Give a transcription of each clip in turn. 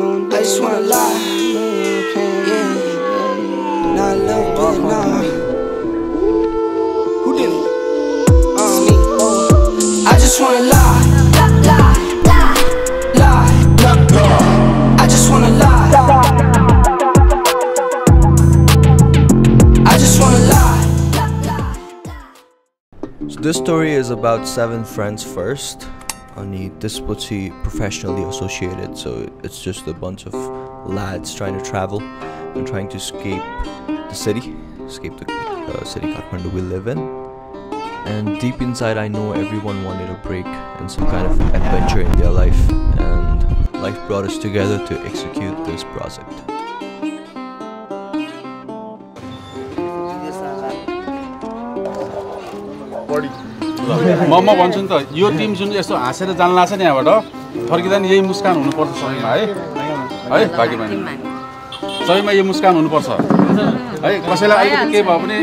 I just wanna lie. Yeah. Not a little bit, nah. Who did it? Uh, me. I just wanna lie. Lie. I just wanna lie. I just wanna lie. So this story is about seven friends first. अनि त्यसपछि professionally associated, so it's just a bunch of lads trying to travel and trying to escape the city, escape the uh, city Kathmandu we live in. And deep inside, I know everyone wanted a break and some kind of adventure in their life, and life brought us together to execute this project. म म भन्छु नि त यो team जुन यस्तो हाँसेर जान लाग्छ नि यहाँबाट फर्किँदा नि यही मुस्कान हुनुपर्छ सबैमा है? है भागी सबैमा यो मुस्कान हुनुपर्छ। है कसैलाई अलिकति केही भयो भने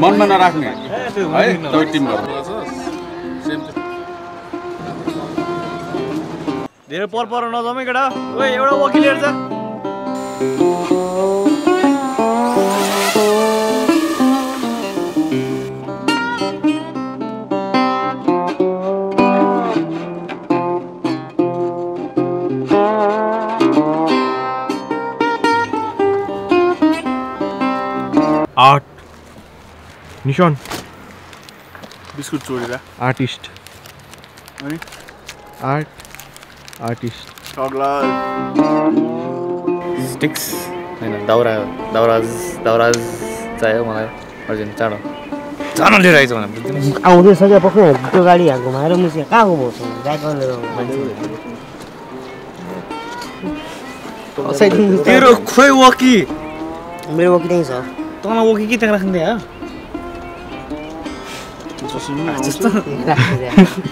मनमा नराख्ने है तपाईँ टिम गर्नु। धेरै पर पर नजाउँ केटा ओ एउटा वकिल हेर्छ। निशान बिस्कुट चोरेर आर्टिस्ट अनि आर्ट आर्टिस्ट स्टिक्स होइन दाउरा दाउरा दाउरा चाहियो मलाई अर्जेन्ट चाँडो चाँडो लिएर आइज भने बुझ्दैन आउँदैछ क्या पक्कै त्यो गाडी यहाँ घुमाएर मुसिया कहाँ घुमाउँछ तेरो खोइ वकी मेरो वकी त्यहीँ छ तँलाई वकी के त्यहाँ राख्ने हो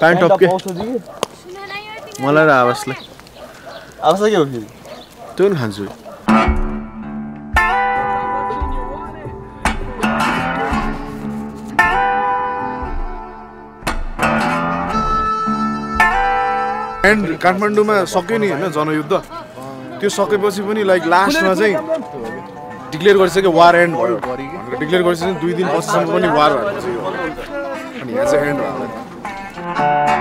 प्यान्ट टप के मलाई र आवासलाई अवस्था के हो फेरि त्यो नि खान्छु एन्ड काठमाडौँमा सक्यो नि होइन जनयुद्ध। त्यो सकेपछि पनि लाइक लास्टमा चाहिँ डिक्लेयर गरिसक्यो वार एन्ड भयो। डिक्लेयर गरिसक्यो दुई दिन पछिसम्म पनि वार भएको यो अनि यहाँ चाहिँ एन्ड भयो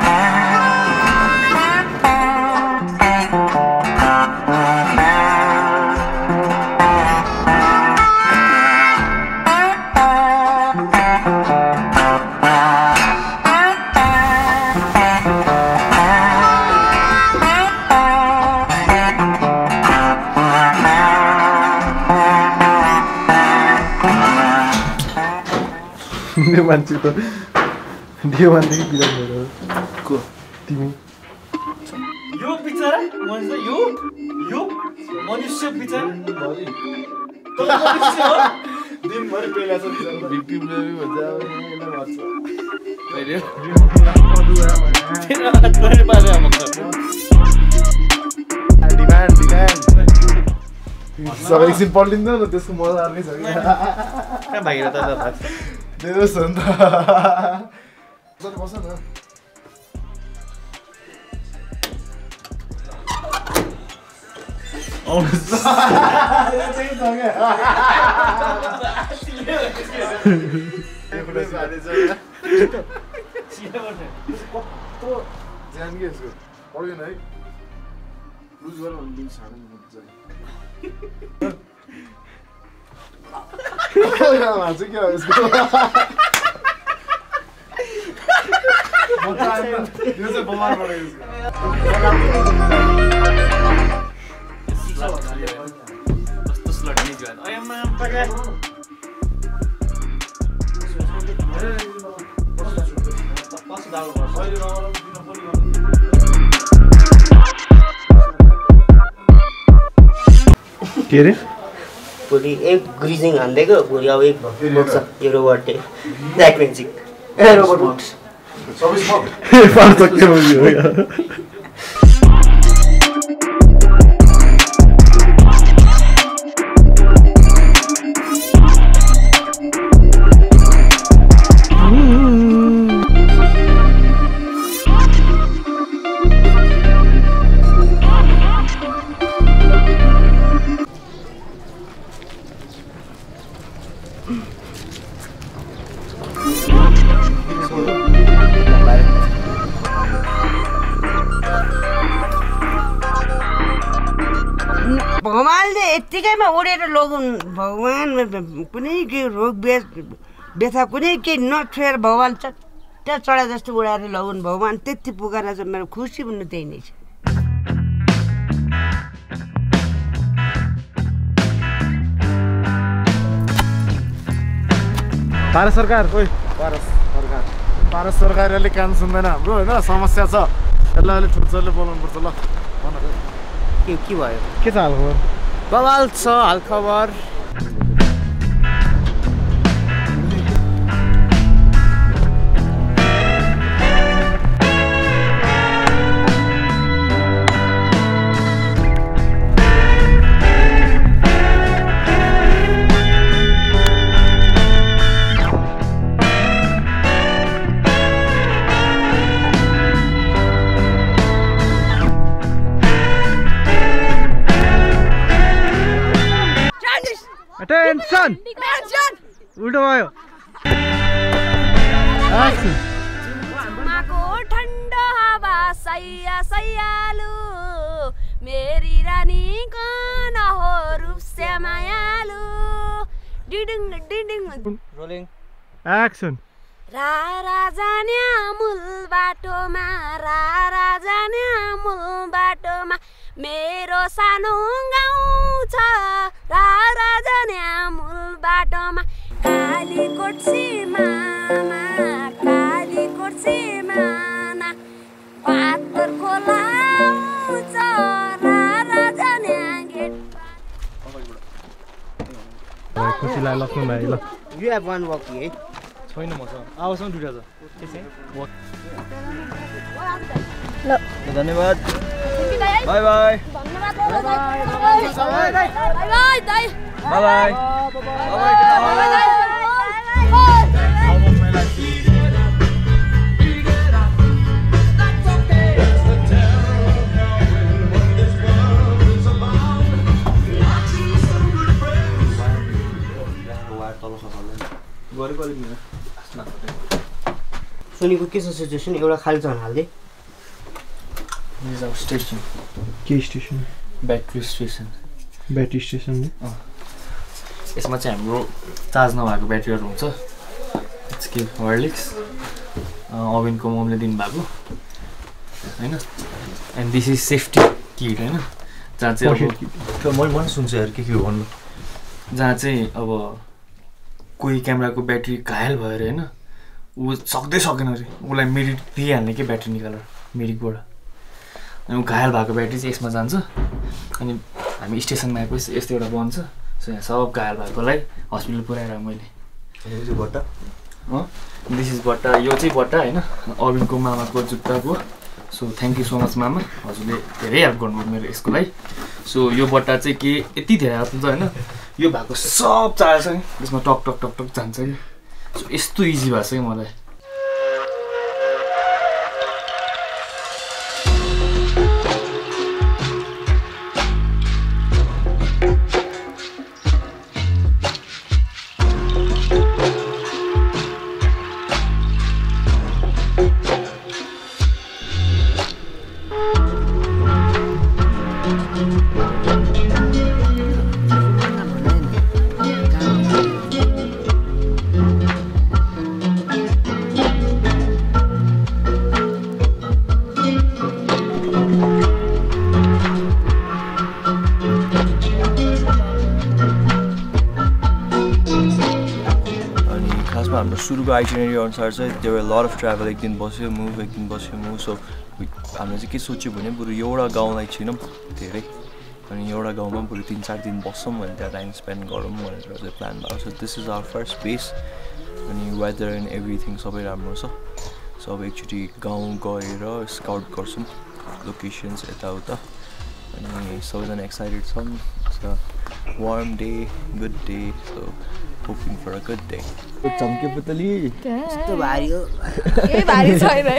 त्यो मान्छे त कि बिरामी को? तिमी। यो बिचरा? मनुष्य यो यो मनुष्य बिचरा। दिनभरि। पेला छ भिक्टिम भन्छ। डिमान्ड डिमान्ड सब एकछिन पल्टिँदैन न त्यसको मजा अर्कै छ। कि भागेर त त्यही जस्तो हो नि त बस बस न ध्यान के यसको पढ्दैन है लुज गर भने लुज छाड्नु हुन्छ चाहिँ के हो यसको मजा आएन। यो चाहिँ बमार पऱ्यो यसको के अरे भोलि एक ग्रिजिङ हानिदिएको भोलि अब एक बोक्छ यो रोबोट ब्याक पेन्सिङ ए रोबोट यत्तिकैमा उडेर लଗୁन् भगवान् कुनै के रोग बे व्यथा कुनै केही नछोएर भगवान् चट्ट चढा जस्तो उडाएर लଗୁन् भगवान् त्यति पुकारा चाहिँ मेरो खुसी भन्नु त्यही नै छ। भारत सरकार ओइ। पारस सरकार। पारस सरकारले कान सुन्दैन। हाम्रो होइन समस्या छ। यसलाई अलिक ठुल्छोले बोलाउनु पर्छ ल। भन। के के भयो? के छ हालखबर? बवाल छ हालखबर एटेन्सन उल्टो भयो। ठन्डो हावा सैया सैयालु। मेरी रानी कन हो रूप से मायालु? डिडिङ डिडिङ। Rolling Action. रा राजान्या मूल बाटोमा रा राजान्या मूल बाटोमा। मेरो सानो गाउँ कालीकोट सीमामा कालीकोट सीमाना पातर खोला आउँछ रा राजान्या गेट खुसी लाग्यो लक्ष्मण भाइ ल यु हेभ वान वक है छैन मसँग आवाजमा दुइटा छ धन्यवाद बाई बाई धन्यवाद बाई बाई दाइ बाई सुनेको के छ सिचुएसन एउटा खाली छन् हाल्दै। स्टेसन के station battery station battery station यसमा चाहिँ हाम्रो चार्ज नभएको ब्याट्रीहरू हुन्छ। के हर्लिक्स अविनको ममले दिनुभएको। होइन? And this is safety kit होइन? जहाँ चाहिँ अब मैले मन सुन्छु यार के के हो भन्नु। जहाँ चाहिँ अब कोही क्यामेराको ब्याट्री घायल भएर होइन? ऊ सक्दै सकेन अरे। उसलाई मिरिक दिइहाल्ने कि ब्याट्री निकालेर? मिरिकबाट अनि ऊ घायल भएको ब्याट्री चाहिँ यसमा जान्छ। अनि हामी स्टेसनमा आएपछि यस्तो एउटा बन्छ। सो यहाँ सब घायल भएकोलाई हस्पिटल पुऱ्याएर मैले। बट्टा। दिस इज बट्टा। यो चाहिँ बट्टा होइन? अविनको मामाको जुत्ताको so thank you so much मामा। हजुरले धेरै हेल्प गर्नुभयो मेरो यसको लागि। सो यो बट्टा चाहिँ के? यति धेरै हेल्प हुन्छ होइन? यो भएको सब चार्ज छ नि। त्यसमा टक टक टक टक जान्छ कि? सो यस्तो इजी भएको छ कि मलाई? सुरुको आइटिनेरी अनुसार चाहिँ त्यो लर अफ ट्राभल एक दिन बस्यो मुभ एक दिन बस्यो मुभ सो हामीले चाहिँ के सोच्यो भने बरु एउटा गाउँलाई छिनौँ धेरै अनि एउटा गाउँमा बरु तिन चार दिन बस्छौँ भने त्यहाँ टाइम स्पेन्ड गरौँ भनेर चाहिँ प्लान भएको छ this is our first place अनि वेदर एन्ड एभ्रिथिङ सबै राम्रो छ सो अब एकचोटि गाउँ गएर स्काउट गर्छौँ लोकेसन्स यताउता अनि सबैजना एक्साइटेड छौँ warm day good day so hoping for a good day चम्के पुतली यस्तो भारी हो केही भारी छैन है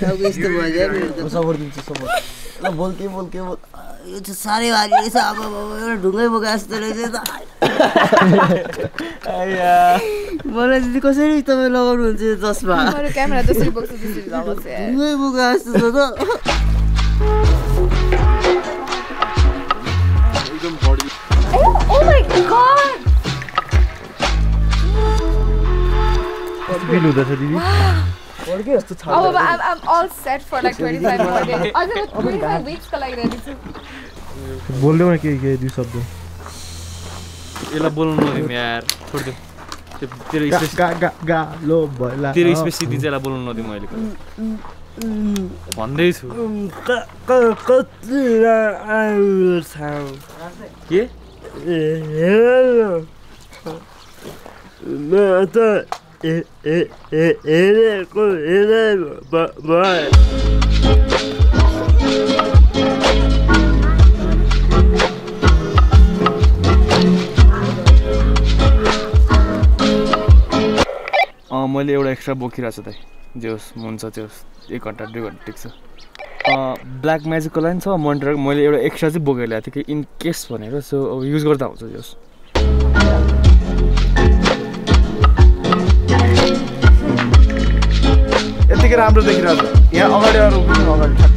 टाउको यस्तो भयो सपोर्ट दिन्छु सपोर्ट ल बोल के बोल के बोल यो चाहिँ साह्रै भारी रहेछ अब अब एउटा ढुङ्गै बोका जस्तो रहेछ त मलाई चाहिँ कसरी तपाईँ लगाउनुहुन्छ यो चस्मा क्यामेरा बोक्छु। ढुङ्गै बोका जस्तो छ त छु। बोल्देऊ न केही केही दुई शब्द यसलाई बोल्नु नदिउँ यार छोडिदिउँ त्यो तेरो गा स्पेस गा गा गा लो भैला तेरो स्पेस सिद्धि चाहिँ यसलाई बोल्नु नदिउँ भन्दैछु के त अँ मैले एउटा एक्स्ट्रा बोकिरहेको छु दाइ जे होस् हुन्छ त्यो होस्। एक घन्टा दुई घन्टा ठिक छ ब्ल्याक म्याजिकको लागि छ मोनिटर मैले एउटा एक्स्ट्रा चाहिँ बोकेर ल्याएको थिएँ कि इन केस भनेर सो अब युज गर्दा हुन्छ जे होस्। यत्तिकै राम्रो देखिरहेको छ यहाँ अगाडि अरू अगाडि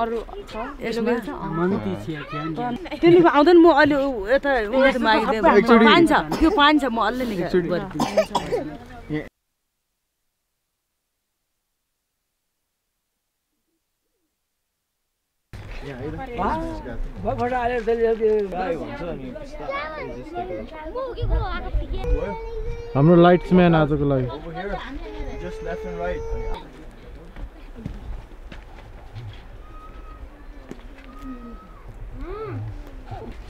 अरू। त्यसले आउँदैन म अहिले यता पानी छ। त्यो पानी छ म अलिअलि गरिदिन्छु। हाम्रो लाइट्सम्यान आजको लागि।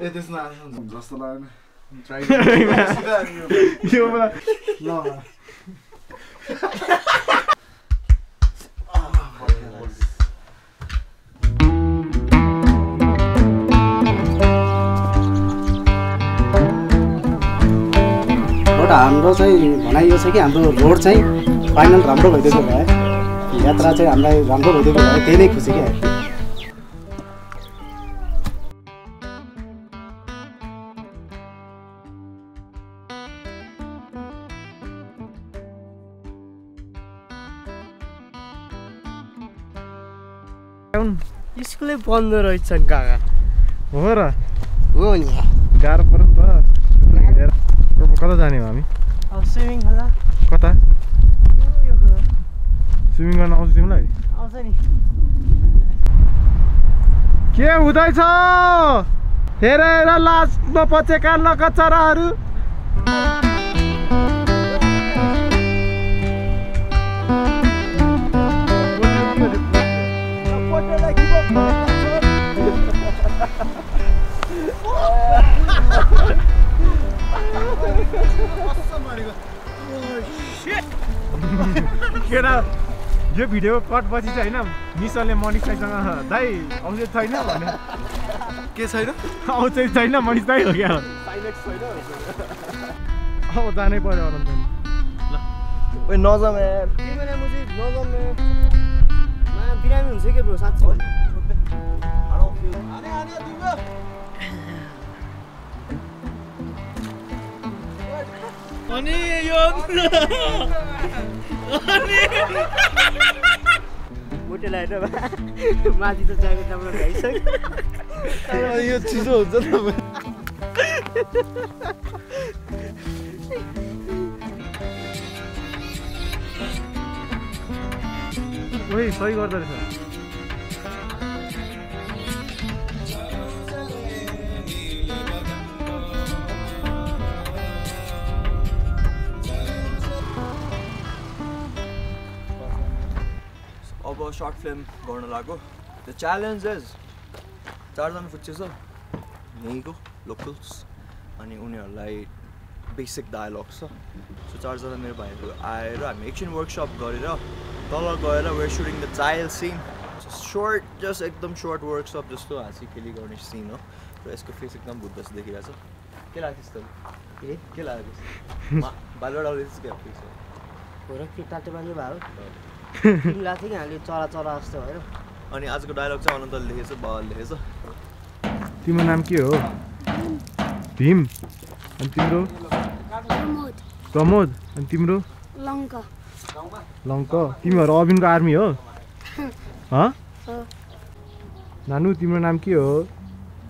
ए त्यसमा जस्तो लागेन हाम्रो चाहिँ भनाइ यो छ कि हाम्रो रोड चाहिँ फाइनल राम्रो भइदिएको भए यात्रा चाहिँ हामीलाई राम्रो हुँदै गयो त्यही नै खुसी क्या। स्कुलै बन्द रहेछ काका। हो र। हो नि गाह्रो पऱ्यो नि त कता जाने हो हामी? अब स्विमिङ खोला कता? स्विमिङ गर्न आउँछ तिमीलाई? आउँछ नि। के हुँदैछ? हेरेर लाज नपचेका लकचराहरू केटा यो भिडियो कटपछि चाहिँ होइन मिसरले मनिष दाईसँग दाई औषध छैन भने के छैन औषध छैन मनिष दाई हो क्या अब जानै पर्यो अनन्त ओइ नजाम बिरामी हुन्छ कि ब्रो साँच्ची अनि यो मोटेलाई होइन माथि त ज्याकेट राम्रो भइसक्यो। यो चिसो हुन्छ त ओइ सही गर्दो रहेछ। अब सर्ट फिल्म गर्न लाग्यो द च्यालेन्ज इज चारजना छ यहीँको लोकल्स अनि उनीहरूलाई बेसिक डायलग छ। सो चारजना मेरो भाइहरू आएर हामी एकछिन वर्कसप गरेर तल गएर where shooting the child scene short just एकदम सर्ट वर्कसप जस्तो हाँसी खेली गर्ने सिन हो। र यसको फेस एकदम बुद्ध देखिरहेको छ। के लाग्छ ए के? लाग्यो बालबाट आउँदैछ क्या फेस हो? र के? टाटे बाँध्नु भयो तिमीलाई थियो कि हामीले चरा चरा जस्तो भएर अनि आजको डायलग चाहिँ अनन्तले लेखेछ बाबाले लेखेछ। तिम्रो नाम के हो? भीम। अनि तिम्रो? प्रमोद। अनि तिम्रो? लङ्का। लङ्क। तिमीहरू अबिनको आर्मी हो? ह? नानु तिम्रो नाम के हो?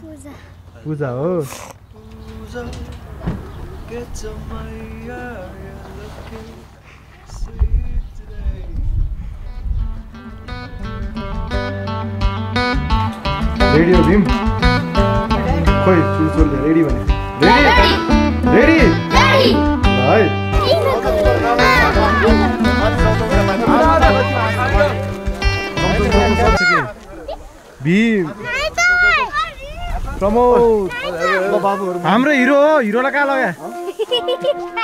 पूजा। पूजा हो। रेडी भीम खोइ सुरु रेडी भने रेडी रेडी है भीम प्रमोद हाम्रो हिरो हो हिरोलाई कहाँ लग्या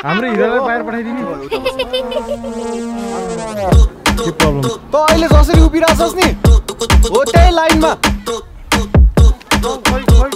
हाम्रो हिरोलाई बाहिर पठाइदिने त अहिले जसरी उभिरहेछस् नि हो त्यही लाइनमा ओ को यो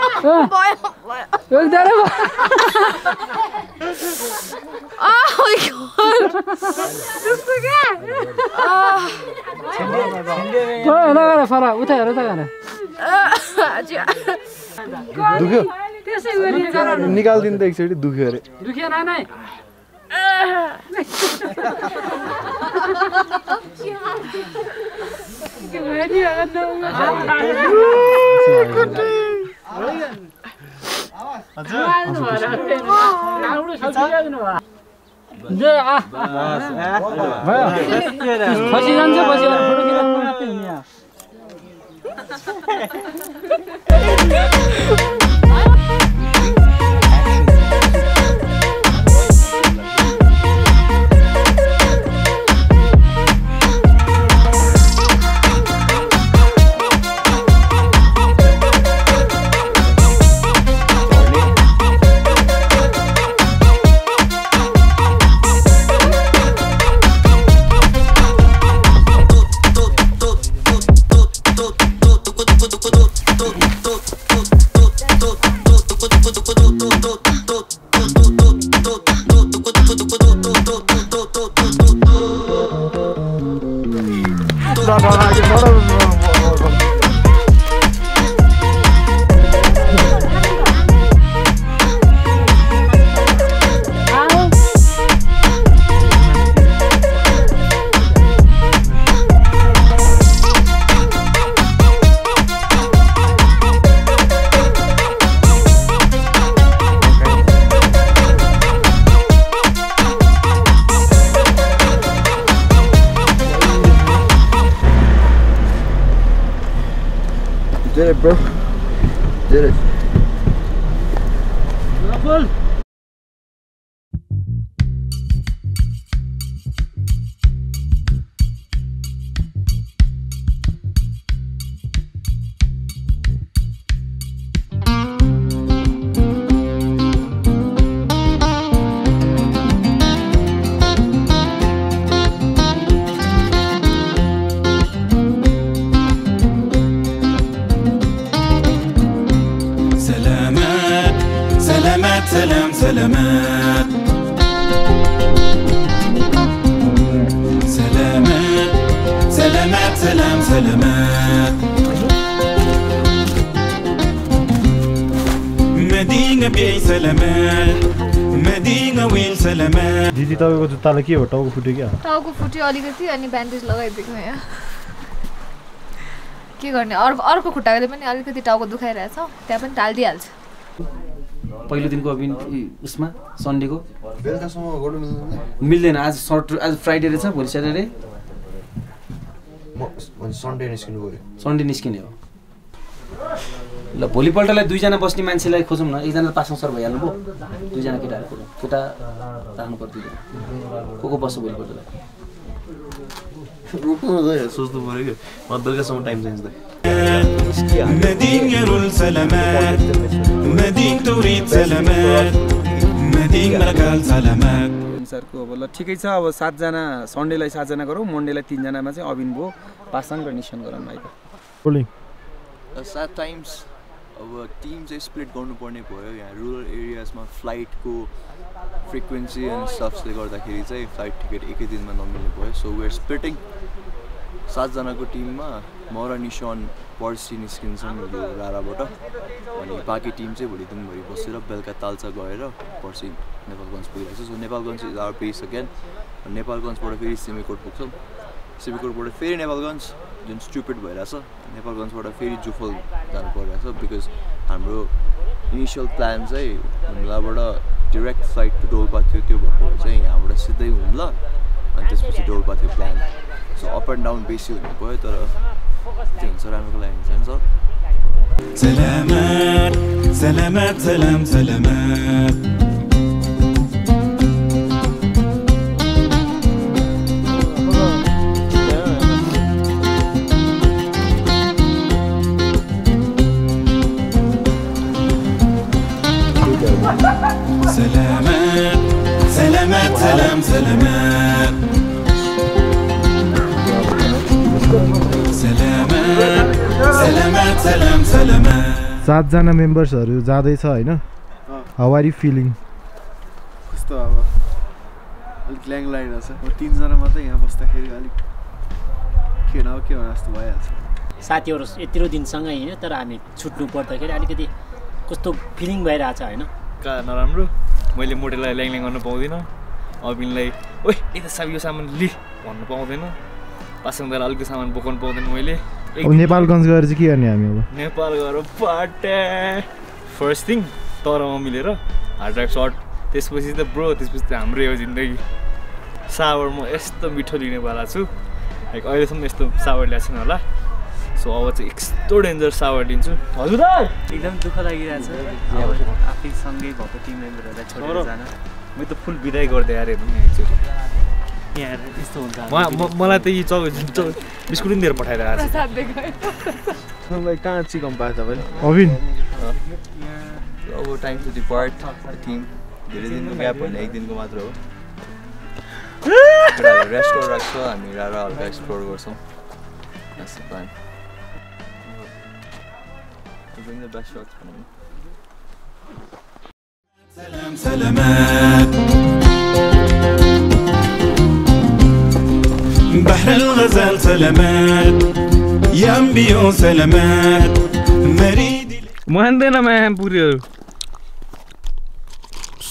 बिबी छोटा बिबी घाममा आएको कहाँ देखा देखा जस्तो लागेको छ त ल action Puja Oh my god! त्यस्तो क्या दुख्यो त्यसै गरी निकालिदिनु त एकचोटि दुख्यो अरे पछि जान्छ पछि गएर फोटो खिच्नु मात्रै हुने के हो? टाउको फुट्यो क्या? टाउको फुट्यो अलिकति अनि ब्यान्डेज लगाइदिएको यहाँ। के गर्ने? अर्को अर्को खुट्टाले पनि अलिकति टाउको दुखाइरहेछ। त्यहाँ पनि टालिदिइहाल्छ। पहिलो दिनको इ- उसमा सन्डेको? मिल्दैन मिल्दैन। आज सर्ट आज फ्राइडे रहेछ भोलि स्याटरडे? म सन्डे निस्किनु पऱ्यो। सन्डे निस्किने हो। ल भोलिपल्टलाई दुईजना बस्ने मान्छेलाई खोजौँ न एकजना पासङ सर भइहाल्नु भयो दुईजना केटाहरू खोजौँ केटा राख्नु पर्छ दुईजना को को बस्छ भोलिपल्टलाई रोक्नु न सोच्नु पऱ्यो कि म बेलुकासम्म टाइम चाहिन्छ مدينة السلامات مدينة تريد سلامات مدينة ملكال سلامات सरको अब ल ठिकै छ अब सातजना सन्डेलाई सातजना गरौँ मन्डेलाई तिनजनामा चाहिँ अबिन भयो पासाङ र निसन गरौँ है त रोलिङ सात टाइम्स अब टिम चाहिँ स्प्लिट गर्नुपर्ने भयो। यहाँ रुरल एरियाजमा फ्लाइटको फ्रिक्वेन्सी एन्ड स्टफ्सले गर्दाखेरि चाहिँ फ्लाइट टिकट एकै दिनमा नमिल्ने भयो। सो वेयर स्प्लिटिङ सातजनाको टिममा म र निसन पर्सि निस्किन्छौँ यो राराबाट। अनि बाँकी टिम चाहिँ भोलि दिनभरि बसेर बेलुका तालचा गएर पर्सि नेपालगञ्ज पुगिरहेको छ so Nepalgunj is our base again नेपालगञ्जबाट फेरि सिमीकोट पुग्छौँ। सिमीकोटबाट फेरि नेपालगञ्ज। जुन स्टुपिड भइरहेछ नेपालगञ्जबाट फेरि जुफल जानु परिरहेछ बिकज हाम्रो इनिसियल प्लान चाहिँ हुम्लाबाट डिरेक्ट फ्लाइट टु डोल्पा थियो त्यो भएको चाहिँ यहाँबाट सिधै हुम्ला अनि त्यसपछि डोल्पा थियो plan so up and down बेसी हुने भयो तर त्यो हुन्छ राम्रोको लागि हुन्छ नि सर سلامات سلامات سلام سلامات सातजना मेम्बर्सहरू जाँदैछ होइन? हावारी फिलिङ कस्तो अब? अलिक ल्याङ लागिरहेको छ। म तिनजना मात्रै यहाँ बस्दाखेरि अलिक के हो के हो जस्तो भइहाल्छ। साथीहरू यत्रो दिनसँगै होइन तर हामी छुट्नु पर्दाखेरि अलिकति कस्तो फिलिङ भइरहेछ होइन? कहाँ नराम्रो? मैले मोटेलाई ल्याङ ल्याङ गर्न पाउँदिनँ। अबिनलाई ओइ यता साब यो सामान लि भन्नु पाउँदैन। पासङदालाई अलिकति सामान बोकाउनु पाउँदैन मैले। नेपालगञ्ज गएर चाहिँ के गर्ने हामी अब? नेपाल गएर पाटे फर्स्ट थिङ तरमा मिलेर हार्ड ड्राइभ सर्ट त्यसपछि त ब्रो त्यसपछि त हाम्रो यो जिन्दगी। सावर म यस्तो मिठो लिनेवाला छु। लाइक अहिलेसम्म यस्तो सावर ल्याएको छैन होला। सो अब चाहिँ यस्तो डेन्जर सावर लिन्छु। हजुर एकदम दुःख लागिरहेछ। आफै सँगै भएको टिम मेम्बरहरूलाई छोडेर जान। म त फुल बिदाई गरिदिएँ अरे पनि एकचोटि। यहाँ आएर यस्तो हुन्छ। मलाई त यी चौ बिस्कुट पनि दिएर पठाइरहेको छ। कहाँ चिकन पायो तपाईँले? अब टाइम टु डिपार्ट टिम धेरै दिनको ग्याप होइन एक दिनको मात्र हो। रेस्ट गरेर राख्छ हामी हल्का एक्सप्लोर गर्छौँ। bring the best shots from him. سلام سلامات بحر الغزال سلامات يا أنبيو سلامات مريد मान्दैन म्याम पुऱ्यो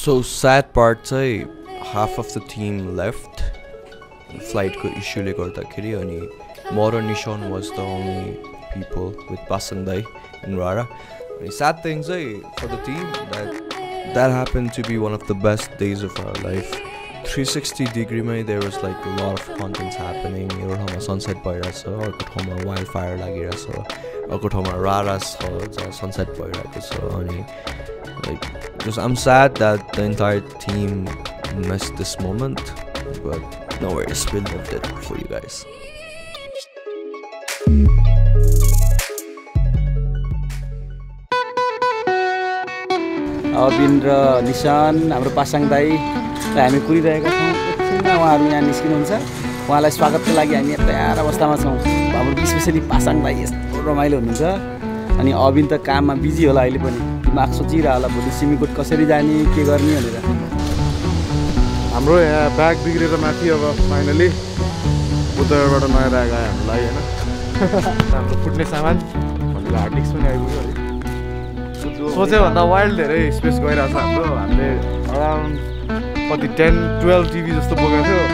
So sad part चाहिँ half of the team left फ्लाइटको इस्युले गर्दाखेरि अनि म र Nishan was the only people with Pasang दाई इन रारा अनि sad thing चाहिँ for the team that that happen to be one of the best days of our life three sixty डिग्रीमै there was like lot of contents happening एउटा ठाउँमा sunset भइरहेछ अर्को ठाउँमा wild fire लागिरहेछ अर्को ठाउँमा रारा छ जहाँ सनसेट भइरहेको छ अनि like just I'm sad that the entire team missed this moment, but no worries, we lived it for you guys. अबिन र निशान हाम्रो पासाङ दाई र हामी कुरिरहेका छौँ। एकछिनमा उहाँहरू यहाँ निस्किनुहुन्छ। उहाँलाई स्वागतको लागि हामी यहाँ तयार अवस्थामा छौँ। हाम्रो स्पेसली पासाङ दाई यस्तो रमाइलो हुनुहुन्छ। अनि अबिन त काममा बिजी होला अहिले पनि। दिमाग सोचिरह होला भोलि सिमीकोट कसरी जाने के गर्ने भनेर। हाम्रो यहाँ ब्याग बिग्रेर माथि अब फाइनली उताबाट नयाँ ब्याग आयो हामीलाई होइन? हाम्रो फुट्ने सामान भनेर हार्ड डिस्क पनि आइपुग्यो। अलिक सोच्यो भन्दा वाइल्ड धेरै स्पेस गइरहेको छ हाम्रो हामीले अराउन्ड कति टेन टुवेल्भ टिभी जस्तो बोकेको थियो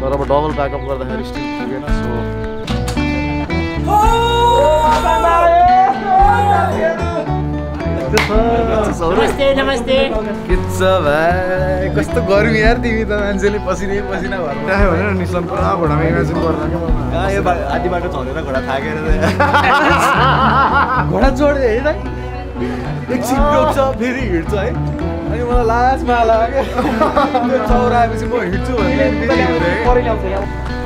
तर अब डबल ब्याकअप गर्दाखेरि स्टिल पुगेन सो कस्तो गर्मी यार तिमी त मान्छेले पसिनै पसिना भएर त्यहाँ भनेर निस्लन पुरा घोडामा इमेजिन गर्दा आधी बाटो झरेर घोडा थाकेर घोडा जोड्यो है एकछिन रोक्छ फेरि हिँड्छ है अनि मलाई लास्टमा लाग्यो त्यो चौरा आएपछि म हिँड्छु भने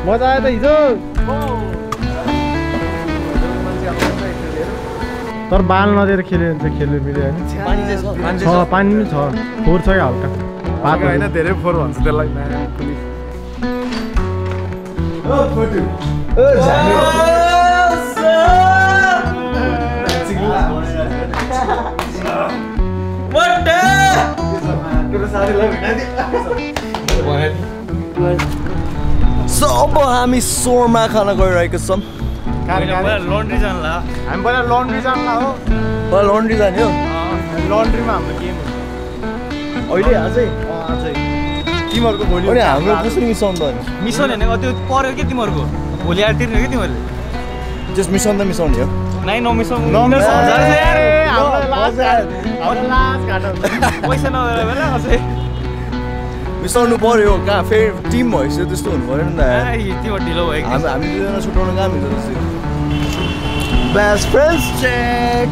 मजा आयो त हिजो तर बाल नदिएर खेल्यो भने चाहिँ खेल्नु मिल्यो होइन छ पानी पनि छ फोहोर छ क्या हल्का पाएको होइन धेरै फोहोर भन्छ त्यसलाई So अब हामी सोरमा खान गइरहेको छौँ लन्ड्री जानला हामी पहिला लन्ड्री जान्ला हो पहिला लन्ड्री जाने हो लन्ड्रीमा हाम्रो गेम हुन्छ अहिले आजै अझै तिमीहरूको भोलि अनि हाम्रो कसरी मिसाउनु त मिसन होइन त्यो पऱ्यो कि तिमीहरूको भोलि आएर तिर्ने कि तिमीहरूले जस्ट मिसाउनु त मिसाउने हो नाइ नमिसाउनु मिसाउनु पर्यो कहाँ फेरि टिम भएपछि त्यस्तो हुनु पऱ्यो नि त ढिलो भयो? हामी हामी दुईजना छुट्याउनु कहाँ मिल्छ त्यसरी बेस्ट फ्रेन्ड्स चेक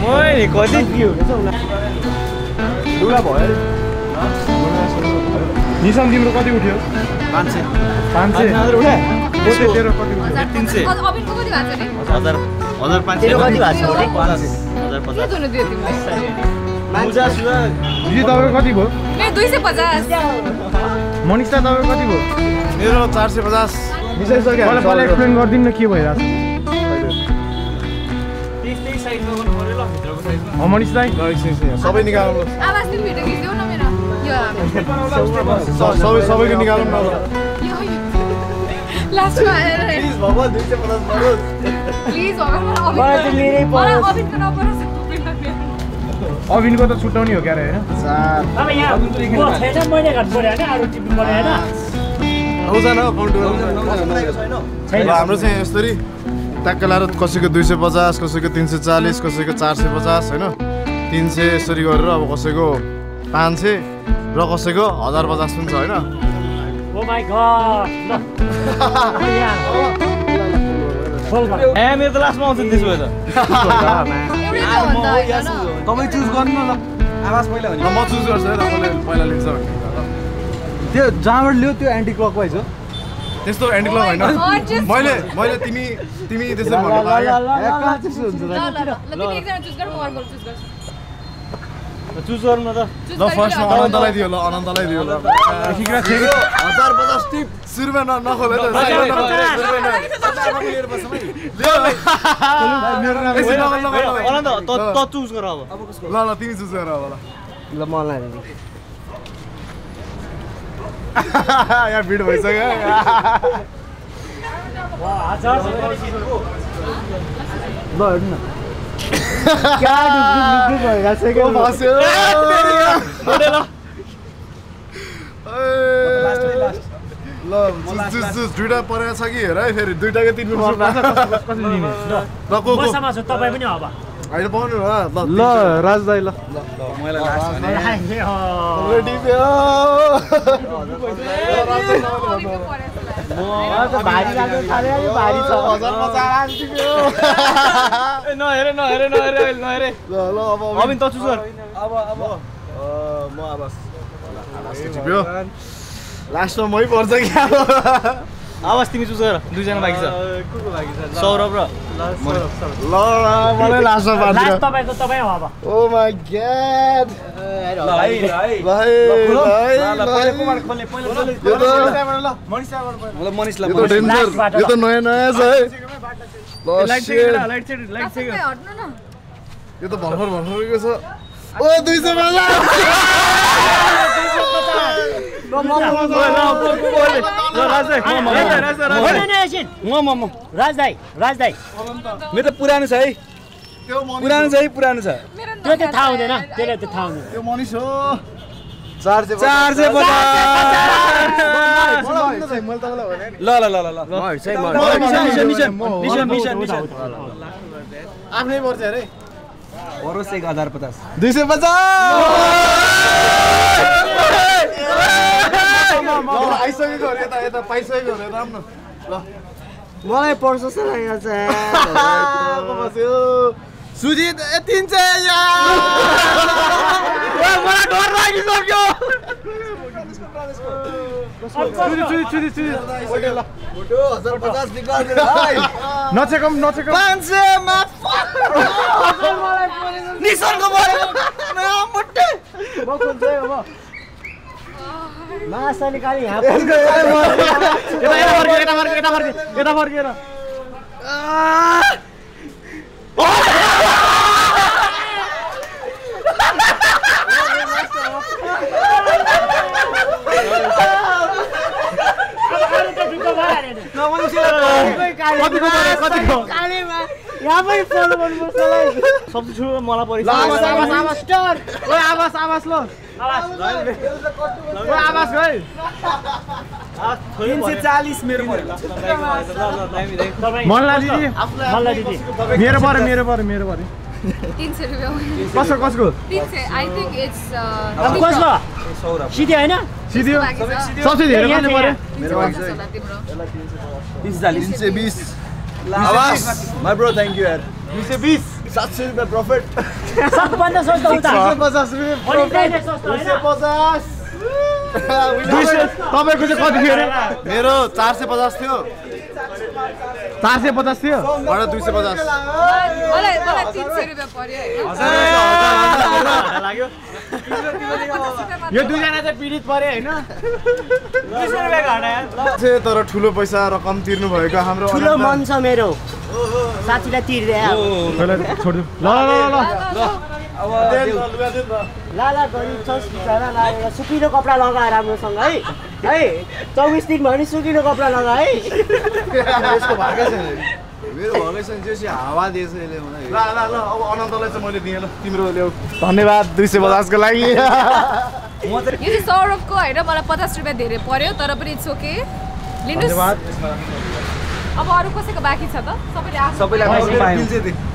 मैले कति के लुगा भयो निशान तिम्रो कति उठ्यो पाँच सय पाँच सय हजार उठ्यो? तिन सय हजार हजार पाँच सय तपाईँको कति भयो? दुई सय पचास। मनिषा तपाईँको कति भयो? मेरो चार सय पचास। मलाई पहिला एक्सप्लेन गरिदिनु न के भइरहेको छ मनिष दाई। सबै निकाल्नु। आवाज तिमी भिडियो खिच्यौ न मेरो। यो स- सबै सबैको निकालौँ न अब। यो लास्टमा आएर प्लिज मलाई त मेरै त छुट्याउने हो क्या अरे होइन हाम्रो चाहिँ यसरी ट्याक्क लाएर कसैको दुई सय पचास कसैको तिन सय चालिस कसैको चार सय पचास होइन? तिन सय यसरी गरेर अब कसैको पाँच सय र कसैको हजार पचास पनि छ होइन? गड ए मेरो त लास्टमा आउँछ नि त्यसो भए त तपाईँ चुज गर्नु न आवाज पहिला ल म चुज गर्छु है तपाईँले पहिला त्यो जहाँबाट ल्यायो त्यो एन्टी क्लकवाइज हो त्यस्तो एन्टी क्लब होइन मैले मैले तिमी तिमी त्यसरी भन्नु चुज गर्नु त ल फर्स्टमा अनन्तलाई दियो ल अनन्तलाई दियो ल हजार पचास टिप सुरुमा न नखोल। अनन्त त चुज गर अब ल ल तिमी चुज गर अब ल ल मलाई यहाँ भिड भइसक्यो ल हेर्नु न दुइटा परेको छ कि हेर है फेरि दुइटाकै तिन तपाईँ पनि अब होइन पाउनु ल राज दाई ल मैले ल अब गर अब अब म टिप्यो लास्टमा मै पर्छ कि अब आवाज तिमी चुज गर दुईजना बाँकी छ। को को लागि छ? सौरभ र। यो त नयाँ नयाँ छ है। यो त भर्खर भर्खरको छ। ओ दुई सय पचास। मेरो त पुरानो छ है पुरानो छ है पुरानो छ त्यो थाहा हुँदैन त थाहा हुँदैन त्यो हो आफ्नै पचास दुई सय पचास आइसकेको अरे यता यता पाइसकेको अरे राम्रो। ल। मलाई पर्छ जस्तो लागेको छ सुजित सय मलाई डर लागिसक्यो। पाँच सयमा निशनको म खोल्छु है अब माछा निकाली यहाँ यता यता फर्के यता फर्के यता फर्के यता फर्केर मलाई आवाज आवाज ल आवाज चालिस मेरो पऱ्यो मेरो पऱ्यो मेरो पऱ्यो। तिन सय रुपियाँ कसको कसको तिन सय आई थिङ्क इट्स कसको सिधै होइन सिधियो सबसे धेरै। तिन सय तिन सय बिस आवाज माई ब्रो थ्याङ्क यू यार दुई सय बिस सात सय रुपियाँ प्रफिट सबभन्दा सस्तो उता दुई सय पचास रुपियाँ अलिक प्रफिट नै सस्तो दुई होइन? सय पचास। दुई सय तपाईँको चाहिँ कति थियो मेरो चार सय पचास थियो चार सय पचास थियोबाट दुई सय पचास। यो दुईजना चाहिँ पीडित पऱ्यो होइन? तर ठुलो पैसा रकम तिर्नु भएको हाम्रो ठुलो मन छ मेरो। साथीलाई तिर्दै ल ल ल। अब देन, देऊ। लुगा देन न। ला। ला गरिब छस् बिचरा ला एउटा सुकिलो कपडा लगा राम्रोसँग है? है? चौबिस दिन भयो भने सुकिलो कपडा लगा है? यसको भागै छैन मेरो भागै छैन त्यसै हावा दिएछ यसले मलाई। ल ल ल अब अनन्तलाई चाहिँ मैले दिएँ ल तिम्रो ल्याऊ। धन्यवाद दुई सय पचासको लागि यो चाहिँ सौरभको होइन मलाई पचास रुपियाँ धेरै पऱ्यो तर पनि इट्स ओके लिनुहोस्। धन्यवाद। अब अरू कसैको बाँकी छ त? सबैले आफ्नो सबैलाई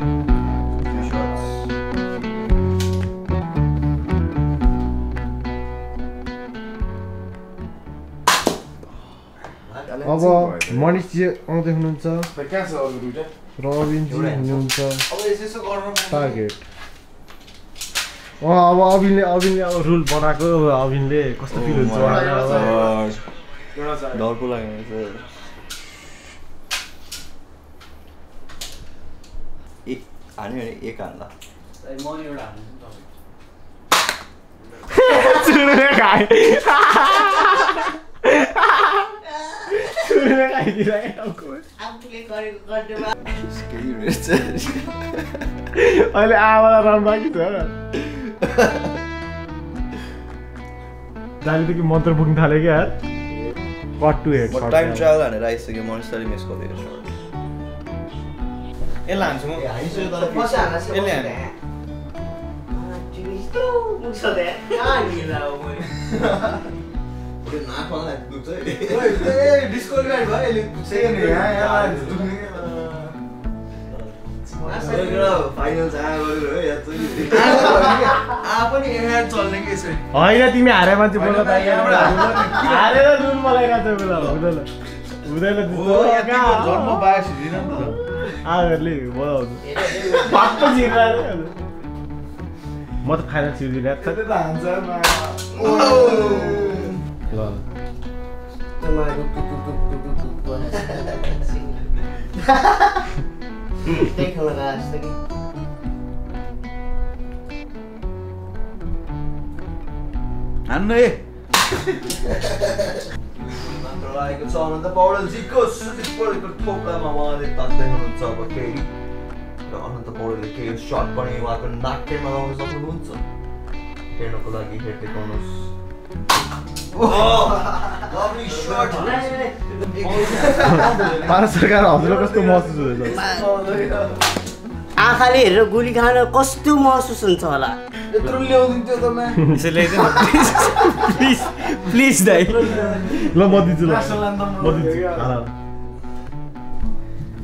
अब मनिषजी आउँदै हुनुहुन्छ रविनजी हुनुहुन्छ टार्गेट अँ अब अविनले अविनले अब रुल बनाएको अब अविनले कस्तो फिल हुन्छ उहाँलाई अब। डर पो लाग्यो एक हान्यो भने एक हान्ला अहिले आमालाई राम्रो बाँकी छ दाइलेदेखि मन्त्र पुग्नु थाल्यो क्या कट टु हेड म टाइम ट्राभल हानेर आइसक्यो मनिस्टरले मिस गरिदिएको यसलाई हान्छु म यसले हाने होइन तिमी हारे मान्छे बोल्न हारेर छ बेला हुँदैन हुँदैन आगरले बोलाउँछु पाक्क छिर्नु म त फाइनल छिर्दिनँ ल हान्नु र अनन्त पौडेलले केही सर्ट पनि उहाँको नाक्यमा लगाउन सक्नुहुन्छ हेर्नको लागि हेर्दै गर्नुहोस् पारा सरकार हजुरलाई कस्तो महसुस हुँदैछ आँखाले हेरेर गोली खान कस्तो महसुस हुन्छ होला यत्रो ल्याउदिन्थ्यो त म्या यसैले प्लिज प्लिज दाइ। ल म दिन्छु ल। म दिन्छु हाल, हाल।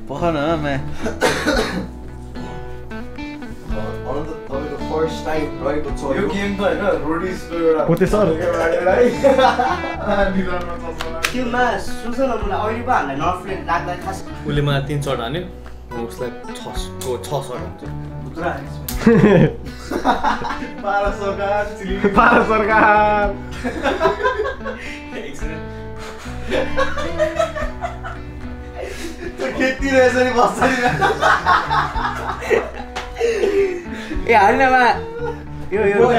पख न म्या फर्स्ट टाइम रहेको छ यो गेम त होइन रोडिसको एउटा पोते सर। त्योमा सुन्छ न मलाई अहिले पो हामीलाई नर्फले लाग्दा खास उसले मलाई तिन सर्ट हान्यो उसलाई छ को छ सर्ट चिली पारा सरकार खेती रहेछ नि बस्छ ए होइन मा यो यो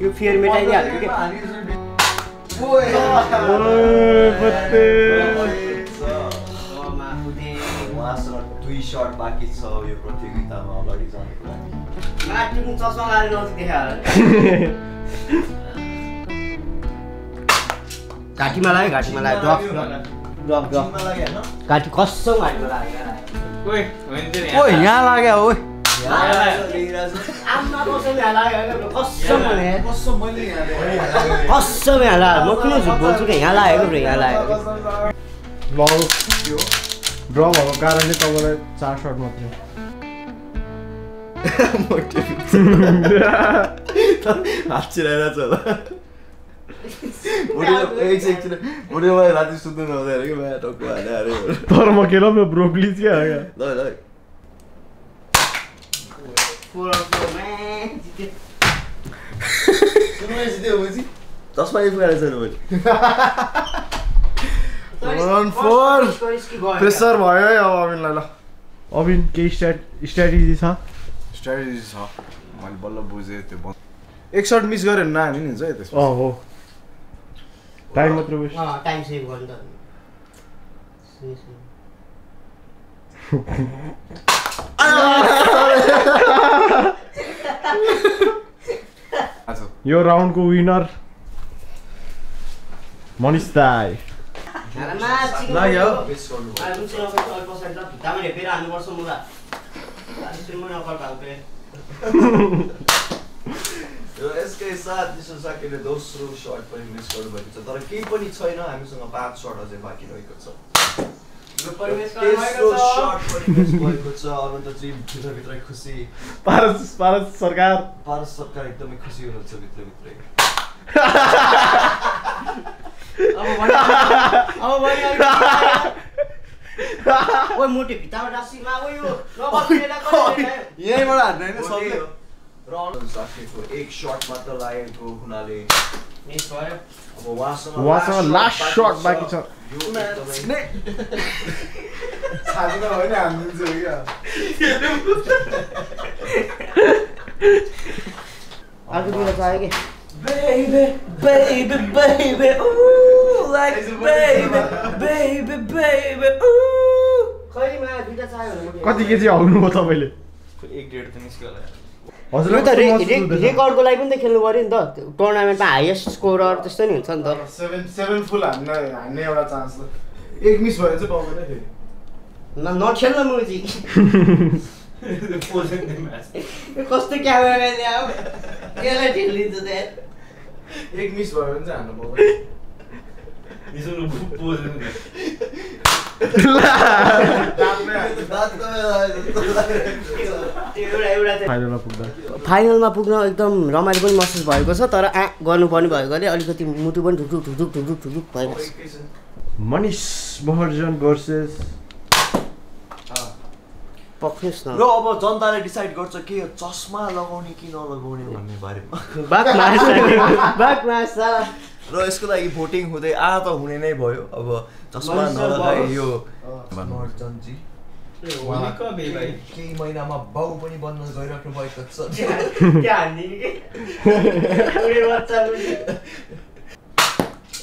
यो फियर मेटाइदिइहाल्यो कि दुई सर्ट बाँकी छ यो प्रतियोगितामा अगाडि जानको लागि माथिको चस्मा लाएर नजिक देखाएर घाँटीमा लाग्यो घाँटीमा लाग्यो ड्रप ड्रप घाँटी घाँटीमा लाग्यो यहाँ लाग्यो ओ आम्मा कसम यहाँ लाग्यो कसम भने कसम मैले यहाँ कसम यहाँ लाग्यो म किन बोल्छु कि यहाँ लागेको ब्रो यहाँ लागेको ल ड्र भएको कारणले तपाईँलाई चार सर्ट मात्रै हात होला राति सुत्नु नहुँदैन कि तर म क्या ल ल चस्मा मैले रन फोर प्रेसर भयो है अब अविनलाई ल अबिन केही स्ट्राट स्ट्राटेजी छ स्ट्राटेजी छ मैले बल्ल बुझेँ त्यो एक सर्ट मिस गऱ्यो भने नहानी नि हुन्छ है त्यसमा हो टाइम मात्र वेस्ट टाइम सेभ गर्नु त यो राउन्डको विनर मनिष दाई। यसकै साथ विश्व साकेले दोस्रो सर्ट पनि मिस गर्नुभएको छ तर केही पनि छैन हामीसँग पाँच सर्ट अझै बाँकी रहेको छ। पारस सरकार पारस सरकार एकदमै खुसी हुनुहुन्छ भित्रभित्रै यहीँबाट हान्ने होइन सबले र एक सर्ट मात्र लागेको हुनाले उहाँसँग लास्ट सर्ट बाँकी छ। अर्को बिना चाहियो कि? Baby, baby, baby, ooh, like baby, baby, baby, ooh. खै मा दुइटा चाहियो भने मोटे कति केजी हाउनु हो तपाईँले? एक डेढ त निस्क्यो होला। हजुर त रेकर्डको लागि पनि त खेल्नु पऱ्यो नि त। टुर्नामेन्टमा हाइएस्ट स्कोरर त्यस्तो नि हुन्छ नि त। सेभेन सेभेन फुल हान्न हान्ने एउटा चान्स त। एक मिस भयो भने चाहिँ पाउँदैन फेरि। न नखेल्न मुजी। यो कस्तो क्यामेरा ल्याऊ यसलाई ठेलिदिन्छ त्यहाँ एक मिस भयो भने चाहिँ हान्न पाउँदैन। फाइनलमा पुग्दा फाइनलमा पुग्न एकदम रमाइलो पनि महसुस भएको छ तर आ गर्नुपर्ने भएकोले अलिकति मुटु पनि ढुकढुक ढुकढुक ढुकढुक ढुकढुक भइरहेको छ। मनिष महर्जन भर्सेस पक्नुहोस् न। र अब जनताले डिसाइड गर्छ के चस्मा लगाउने कि नलगाउने भन्ने बारेमा। र यसको लागि भोटिङ हुँदै आ त हुने नै भयो। अब चस्मा नलगाए यो केही महिनामा बाउ पनि बन्न गइराख्नु भएको छ।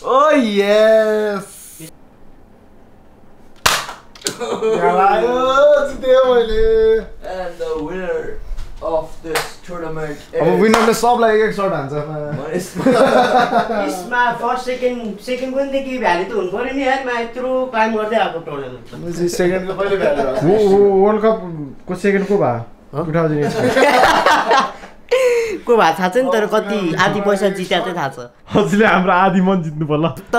ओ यस जित्यो मैले And the winner. Of this tournament अब विनरले सबलाई एक एक सर्ट हान्छ। यसमा फर्स्ट सेकेन्ड सेकेन्ड पनि त केही भ्याली त हुनु पऱ्यो नि यार मा यत्रो क्लाइम गर्दै आएको टुर्नामेन्ट सेकेन्डको कहिले भ्यालु वर्ल्ड कपको सेकेन्ड को भयो टु थाउजन्ड एट को भए थाहा छ नि तर कति आधी पैसा जित्या चाहिँ थाहा छ। हजुरले हाम्रो आधी मन जित्नु पर्ला। त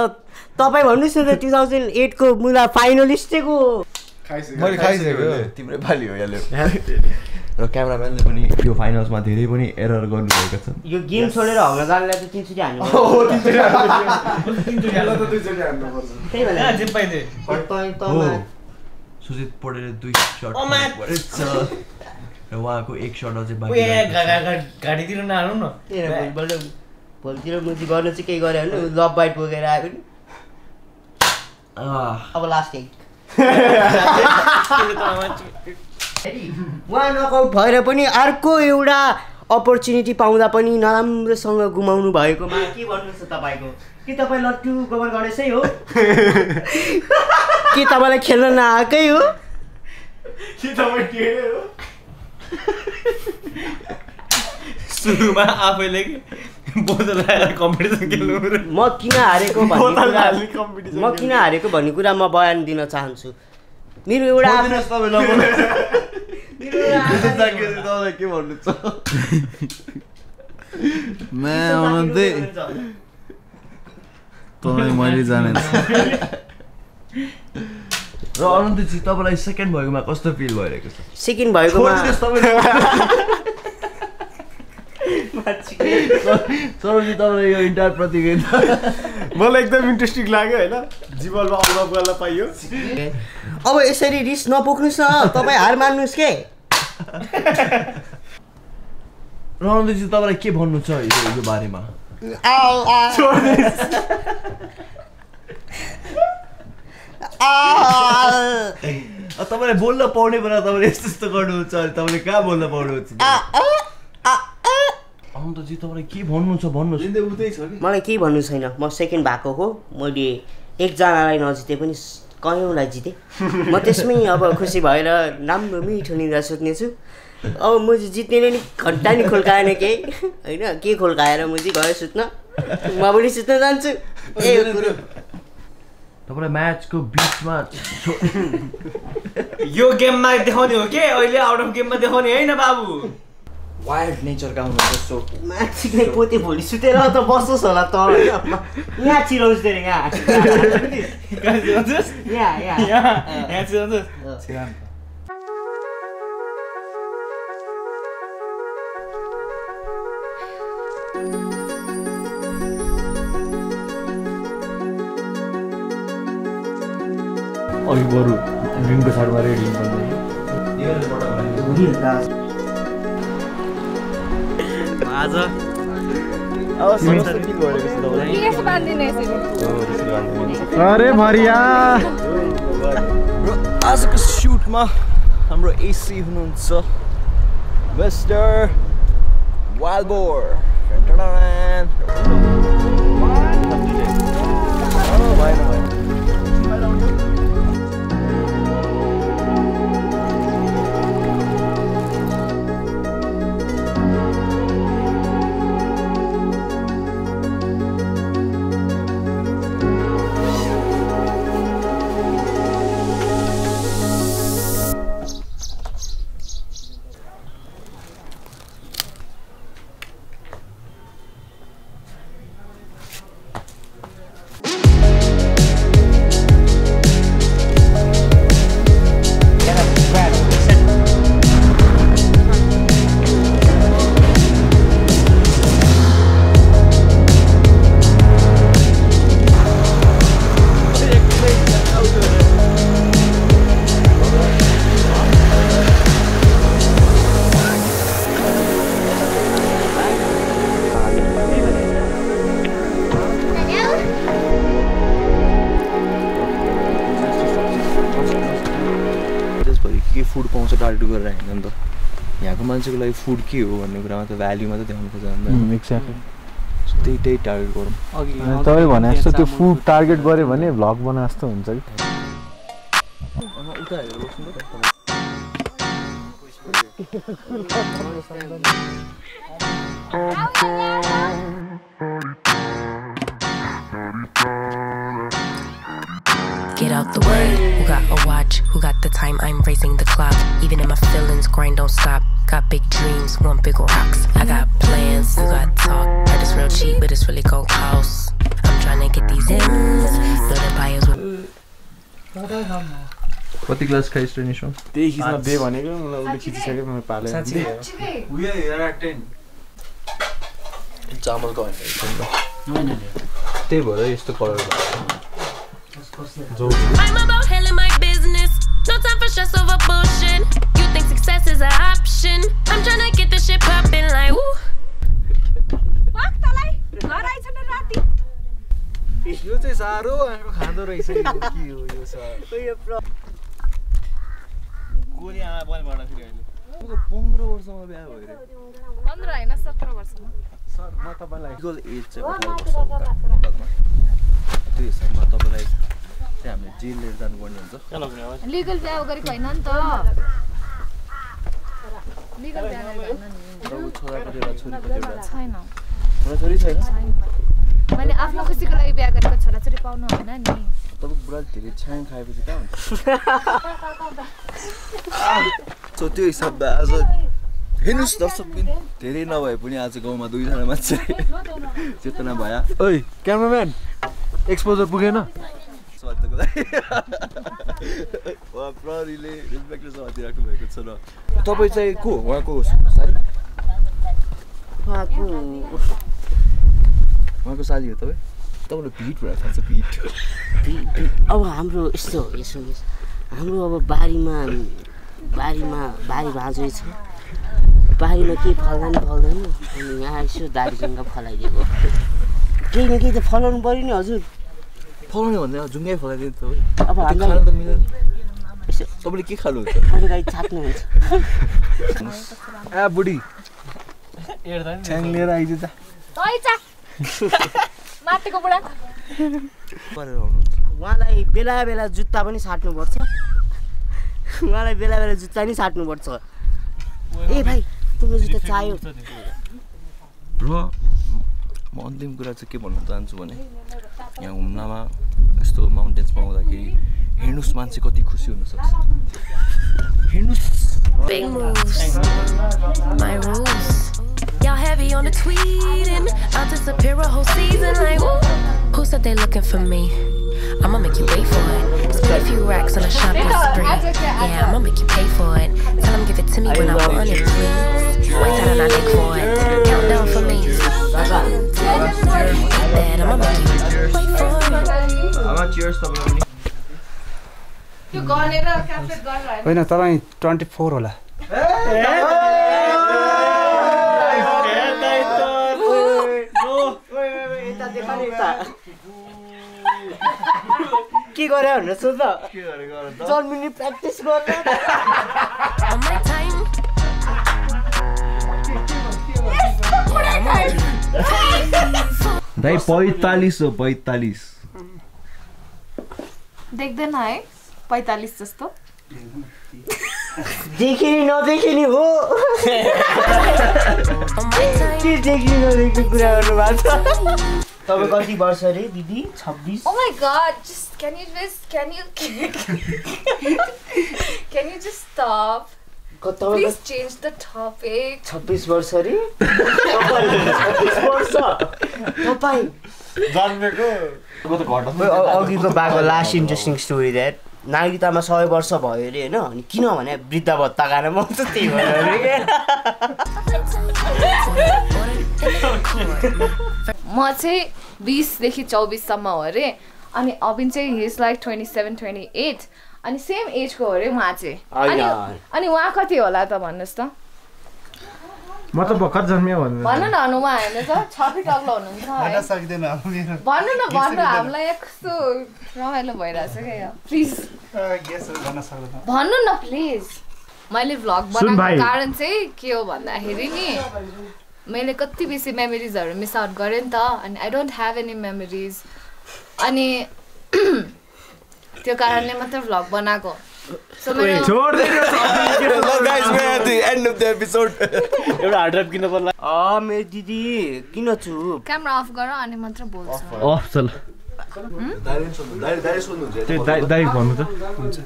तपाईँ भन्नुहोस् न त टु थाउजन्ड एटको मुला फाइनलिस्टै को मैले खाइसकेको तिम्रै पालि हो यसले र क्यामराम्यानले पनि यो फाइनल्समा धेरै पनि एरर गर्नुभएको छ यो गेम छोडेर हग्न जानलाई त तिनचोटि हान्नु सुजित पौडेलले दुई सर्ट र उहाँको एक सर्ट अझै बाँकी घाँटीतिर नहाल्नु न भोलितिर मुजी गर्नु चाहिँ केही गऱ्यो भने लभ बाइट बोकेर आयो भने अब लास्ट एट उहाँ नकआउट भएर पनि अर्को एउटा अपर्च्युनिटी पाउँदा पनि नराम्रोसँग गुमाउनु भएकोमा के भन्नु छ तपाईँको के तपाईँ लट्टु गोबर गणेशै हो के तपाईँलाई खेल्न नआएकै हो सुरुमा आफैले कि? बोतल कम्पिटिसन खेल्नु म किन हारेको भन्ने म किन हारेको भन्ने कुरा म बयान दिन चाहन्छु। मेरो एउटा के भन्नु छ? म्या अनन्तै तँलाई मैले जाने र अनन्तजी तपाईँलाई सेकेन्ड भएकोमा कस्तो फिल भइरहेको छ? सेकेन्ड भएकोमा सरोजी तपाईँलाई यो इन्टायर प्रतियोगिता मलाई एकदम इन्ट्रेस्टिङ लाग्यो होइन? जीवनमा अनुभव गर्न पाइयो। अब यसरी रिस नपोख्नुहोस् न तपाईँ हार मान्नुहोस् के? र अनन्तजी तपाईँलाई के भन्नु छ यो यो बारेमा? अब तपाईँलाई बोल्न पाउने बेला तपाईँले यस्तो यस्तो गर्नुहुन्छ अनि तपाईँले कहाँ बोल्न पाउनुहुन्छ? अनन्तजी तपाईँलाई के भन्नु छ भन्नुहोस् उतै छ कि मलाई केही भन्नु छैन। म सेकेन्ड भएको हो। मैले एकजनालाई नजिते पनि कयौँलाई जितेँ। म त्यसमै अब खुसी भएर राम्रो मिठो निन्द्रा सुत्नेछु अब म चाहिँ जित्ने नि घन्टा नि खोल्काएन केही। होइन के खोल्काएर म चाहिँ गयो सुत्न। म पनि सुत्न जान्छु। ए कुरो। तपाईँलाई म्याचको बिचमा यो गेममा देखाउने हो कि? अहिले आउट अफ गेममा देखाउने होइन बाबु। वाइल्ड नेचरका हुनुहुन्छ सो माथि नै पोते भोलि सुतेर त बसोस् होला त यहाँ चिराउँछ तेरो यहाँ यहाँ चिराउँछ अघि बरु ड्रिङको साइडमा रेडिङ आज अरे मरिया। र आजको सुटमा हाम्रो एसी हुनुहुन्छ मिस्टर वालबोर। के हो भन्ने कुरामा त भ्याल्युमा त देखाउनु खोज्छ नि एक्ज्याक्टली त त्यही त्यही टार्गेट गरौँ तपाईँ भने जस्तो त्यो फुड टार्गेट गऱ्यो भने भ्लग बना जस्तो हुन्छ कि उता हेरेर बस्नु त Get out the way. Who got a watch? Who got the time? I'm raising the clock. Even in my feelings, grind don't stop. Got big dreams, want big rocks. I got plans, you got talk. Heard it's real cheap, but it's really gon' cost. I'm trying to get these ends. Know the buyers with कति glass खाइस transition त्यही खिच्न they भनेको मलाई उसले खिचिसक्यो मैले पालेँ चामलको होइन त्यही भएर यस्तो colour I'm success is an option? I'm trying to get this shit poppin' like woo. यो चाहिँ साह्रो खाँदो रहेछ के हो यो सर गोली आमा बढ्दाखेरि अहिले पन्ध्र वर्षमा बिहा भयो अरे पन्ध्र होइन सत्र वर्षमा सर म तपाईँलाई लिगल एज चाहिँ अठार वर्ष हो बादमा त्यो हिसाबमा तपाईँलाई चाहिँ हामीले जेल लिएर जानुपर्ने हुन्छ लिगल बिहा गरेको होइन नि त लिगल बिहा गरेको होइन नि र ऊ छोरा छैन। छोराछोरी छैन? मैले आफ्नो खुसीको लागि बिहा गरेको छोराछोरी पाउनु होइन नि। तपाईँ बुढाले धेरै छ्याङ खाएपछि कहाँ हुन्छ? सो त्यो हिसाबले आज हेर्नुहोस् दर्शक पनि धेरै नभए पनि आज गाउँमा दुईजना मान्छे चेतना भया। ओइ क्यामराम्यान एक्सपोजर पुगेन। स्वागतको लागि। उहाँ प्रहरीले रेस्पेक्ट राख्नु भएको छ र तपाईँ चाहिँ को उहाँको साली उहाँको उहाँको साली हो तपाईँ? तपाईँलाई भिड भएर थाहा छ भिड अब हाम्रो यस्तो हो यसो। हाम्रो अब बारीमा बारीमा बारी भाँजो छ। बारीमा केही फल्दा नि फल्दैन। अनि यहाँ यसो दार्जिलिङमा फलाइदिएको। केही न केही त फलाउनु पऱ्यो नि हजुर। फलाउने भन्दा जुङ्गै फलाइदियो तपाईँ। अब हामीलाई- त मिल्दैन तपाईँले के खानुहुन्छ? तपाईँलाई ए बुढी। छ्याङ लिएर आइज उहाँलाई बेला बेला जुत्ता पनि साट्नुपर्छ। उहाँलाई बेला बेला जुत्ता नि साट्नुपर्छ। ए भाइ तिम्रो जुत्ता चाहियो। र म अन्तिम कुरा चाहिँ के भन्न चाहन्छु भने यहाँ हुम्लामा यस्तो माउन्टेन्समा आउँदाखेरि हेर्नुहोस् मान्छे कति खुसी हुनसक्छ। हेर्नुहोस् Big moves, my rules. Y'all heavy on the tweeting. I'll disappear a whole season like woo. Who said they looking for me? I'ma make you wait for it. Spend a few racks on a shopping spree. Yeah, I'ma make you pay for it. Tell them give it to me when I want it, please. Wait that and I dig for it. Count down for me. Then I'ma make you wait for it. आमा cheers तपाईँलाई त्यो गनेर capture गरेर होइन तपाईँ twenty four होला के गरे भनेर सोध जन्मिने प्र्याक्टिस time. दाइ पैँतालिस हो पैँतालिस। देख्दैन है पैँतालिस जस्तो। देखिने नदेखिने हो। के देखिने नदेखिने कुरा गर्नु भएको छ? तपाईँ कति वर्ष अरे दिदी? छब्बिस? Oh my god, just can you just can you can you just stop? तपाईँ Please change the topic. छब्बिस वर्ष अरे? छब्बिस वर्ष? तपाईँ जन्मेको? अ- अघिको बाको लास्ट इन्ट्रेस्टिङ स्टोरी द्याट नागरिकतामा सय वर्ष भयो अरे होइन? अनि किनभने वृद्ध भत्ता खान म त त्यही भएर अरे म चाहिँ बिसदेखि चौबिससम्म हो अरे। अनि अबिन चाहिँ he's like twenty seven twenty eight अनि सेम एजको हो अरे उहाँ चाहिँ। अनि। अनि उहाँ कति होला त भन्नुहोस् त। म त भर्खर जन्मियो भन्नु भन्नु न अनि उहाँ हेर्नु त। छपी टक्लो हुनुहुन्छ है। सक्दैन भन्नु न भन्नु हामीलाई यहाँ कस्तो रमाइलो भइरहेछ क्या प्लिज भन्न न प्लिज मैले भ्लग। बनाएको कारण चाहिँ के हो भन्दाखेरि नि मैले कति बेसी मेमोरिजहरू मिस आउट गरेँ नि त अनि I don't have any memories अनि त्यो कारणले मात्रै भ्लग बनाएको। So मेरो- एउटा हार्ड ड्राइभ किन्नु पर्ला। अँ मेरो दिदी किन चुप क्यामेरा अफ गर अनि मात्र बोल्छ। अफ चल। त्यही दाइ दाइ भन्नु त। हुन्छ।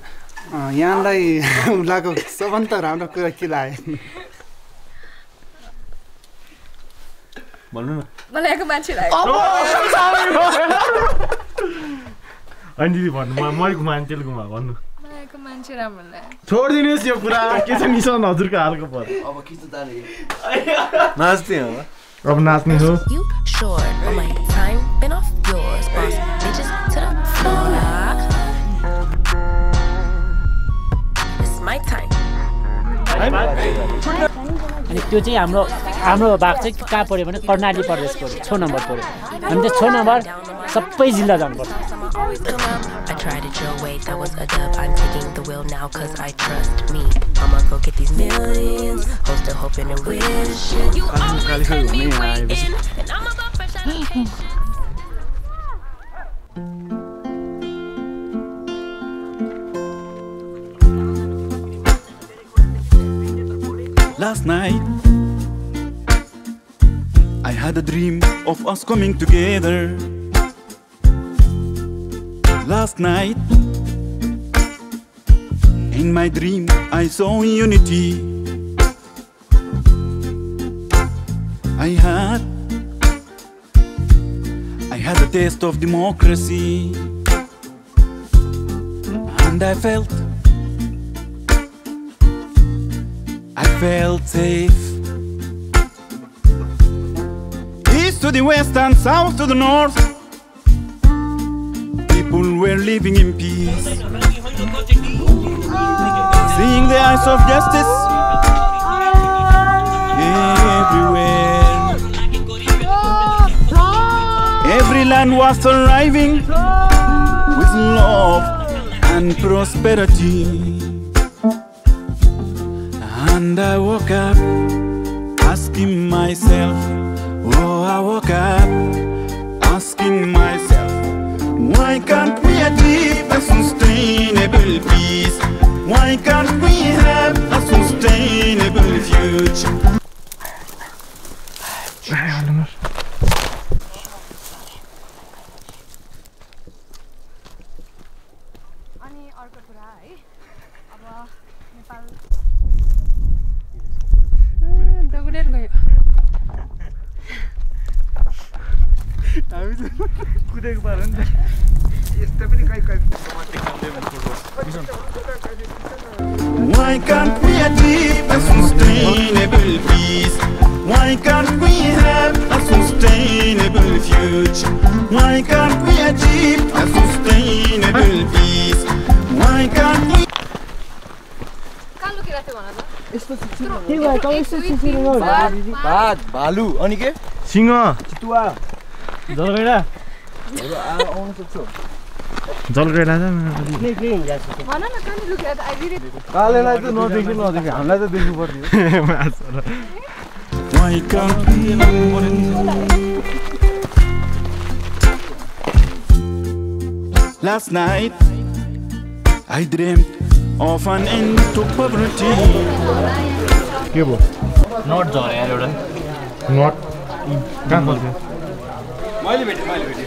अँ, यहाँलाई उसलाई सबभन्दा राम्रो कुरा के लाग्यो? भन्नु न। मलाई एक मान्छे अनि दिदी भन्नु म मैले घुमाएँ त्यसले घुमा भन्नु। मान्छे राम्रो छोडिदिनुहोस् यो कुरा के छ निशान हजुरको हालको पर। अब खिच्नु जाने नाच्ने हो अब नाच्ने हो। My time, अनि त्यो चाहिँ हाम्रो हाम्रो भाग चाहिँ कहाँ पऱ्यो भने कर्णाली प्रदेश पऱ्यो छो नम्बर पऱ्यो। अनि त्यो छो नम्बर सबै जिल्ला जानुपर्छ. Last night, I had a dream of us coming together. Last night, in my dream, I saw unity. I had, I had a taste of democracy, and I felt I felt safe. East to the west and south to the north, people were living in peace. Seeing the eyes of justice everywhere. Every land was thriving with love and prosperity. And I woke up asking myself, oh, I woke up asking myself, why can't we achieve a sustainable peace? Why can't we have a sustainable future? Why can't we achieve a sustainable peace? Why can't we have a sustainable future? Why can't we achieve a sustainable peace? Why can't we? भात भालु अनि के सिंह चितुवा जलगैडा आउनु सक्छु कालेलाई त नदेखि नदेखि हामीलाई त देख्नु पर्थ्यो? Last night, I dreamt of an end to poverty. के भयो? नट झऱ्यो यार एउटा। नट कहाँ खोल्थ्यो मैले भेटेँ मैले भेटेँ।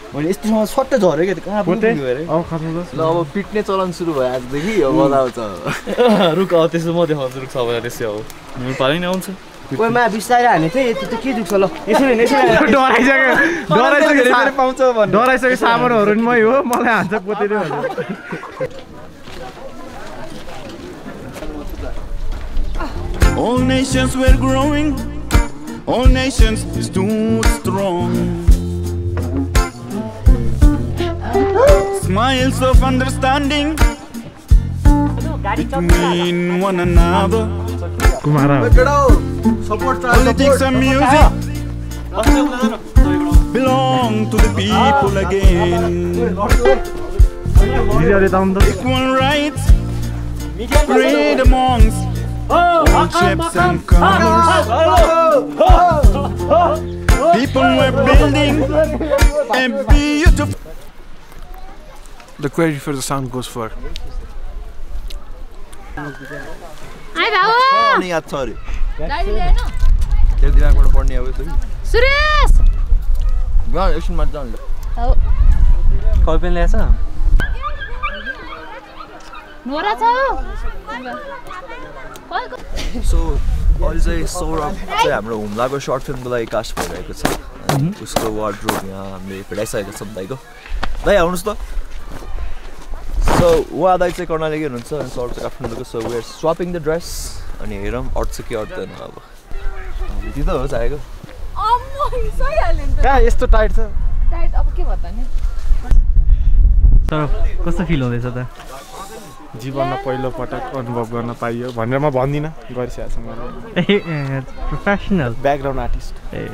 भने यस्तोसँग सट्टै झऱ्यो क्या कहाँ पुग्यो अरे? ल अब पिट्ने चलन सुरु भयो आजदेखि अब आउँछ रुख अब त्यसो म देखाउँछु रुख सबैलाई त्यसै अब नै आउँछ। कोही मा बिस्तारै हाने चाहिँ यति त के दुख्छ ल। यसरी डराइसक्यो डराइसक्यो पाउँछ भन्ने डराइसक्यो सामानहरू नि मै हो मलाई हान्छ भन्यो। All nations were growing, all nations stood strong. smiles of understanding between one another. Politics and music belong to the people again. Equal rights spread amongst all shapes and colors. People were building a beautiful. The credit for the sound goes for. आइ बाबु अनि याद छ अरे गाडी ल्याएन तेरो दिमागबाट पढ्ने अब यस्तो सुरेश गा एकछिनमा जाउँ ल कल पेन ल्याएछ नोरा छ सो अहिले चाहिँ सौरभ चाहिँ हाम्रो हुम्लाको सर्ट फिल्मको लागि कास्ट भइरहेको छ उसको वार्डरोब यहाँ हामीले भेटाइसकेको छौँ दाइको दाइ आउनुहोस् त सो उहाँ दाइ चाहिँ कर्णाली हुनुहुन्छ अनि सौरभ चाहिँ काठमाडौँको so where swapping the dress अनि हेरौँ अट्छ कि अट्दैन अब। त हो चाहेको कहाँ यस्तो टाइट छ? टाइट अब के नि? तर कस्तो फिल हुँदैछ त? जीवनमा पहिलो पटक अनुभव गर्न पाइयो भनेर म भन्दिनँ गरिसकेको छु मैले। प्रोफेसनल ब्याकग्राउन्ड आर्टिस्ट ए।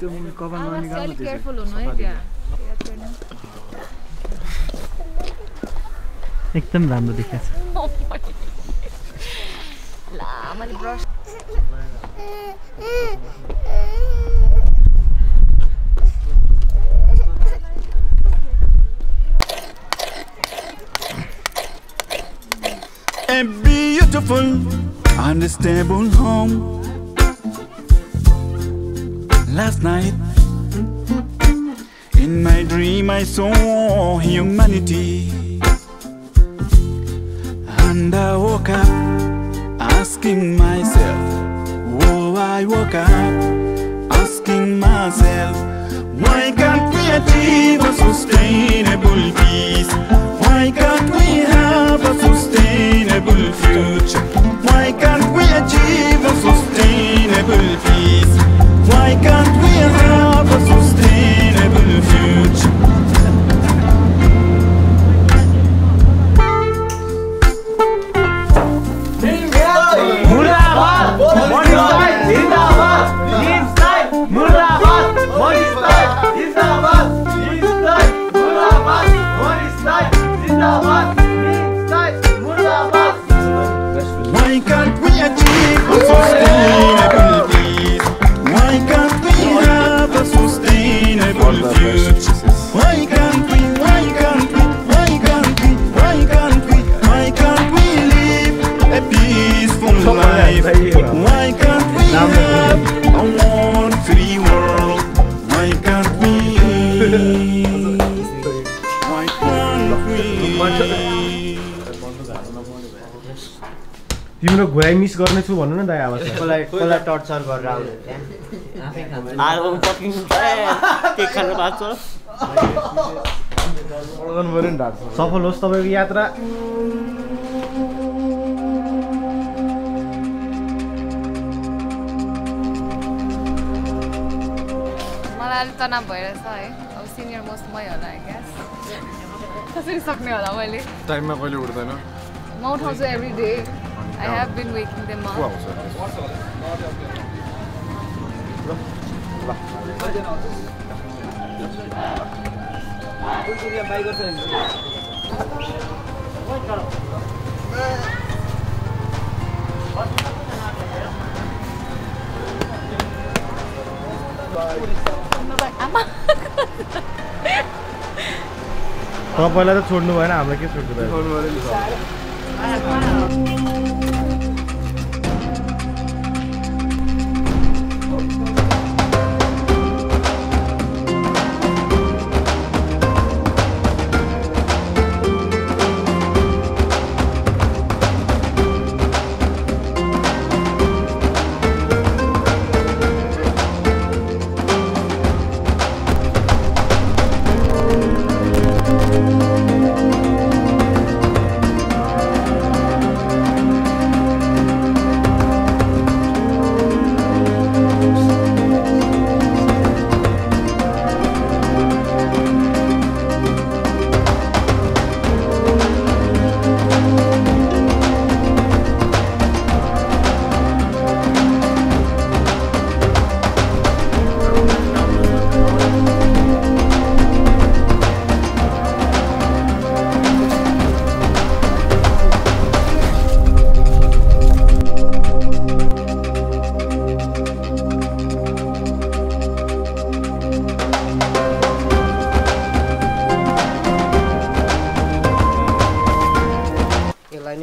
त्यो कभर अवश्य अलिक केयरफुल हुनु है त्यहाँ एकदम राम्रो देखाएको छ ला मैले brush a beautiful and stable home. Last night, in my dream, I saw humanity, and I woke up asking myself, Oh, I woke up asking myself, why can't we achieve a sustainable peace? Why can't we have a sustainable future? Why can't we achieve a sustainable peace? Why can't we have a sustainable future? Zindabad, sustainable peace? Why can't we have a sustainable future? Why can't we, why can't we, why can't we, why can't we, why can't we live a peaceful life? Why can't we have a तिम्रो घुराइ miss गर्नेछु भन्नु न दाइ आवाज। कसलाई कसलाई torture गरेर आउने? त्यहाँ सफल होस् तपाईँको यात्रा। मलाई अलिक तनाव भइरहेछ है। अब सिनियर मोस्ट मै होला ग्यास कसरी सक्ने होला मैले? टाइममा कहिले उठ्दैन? म उठाउँछु every day I have been waking them को आउँछ तपाईँलाई त छोड्नु भएन हामीलाई के छोड्नु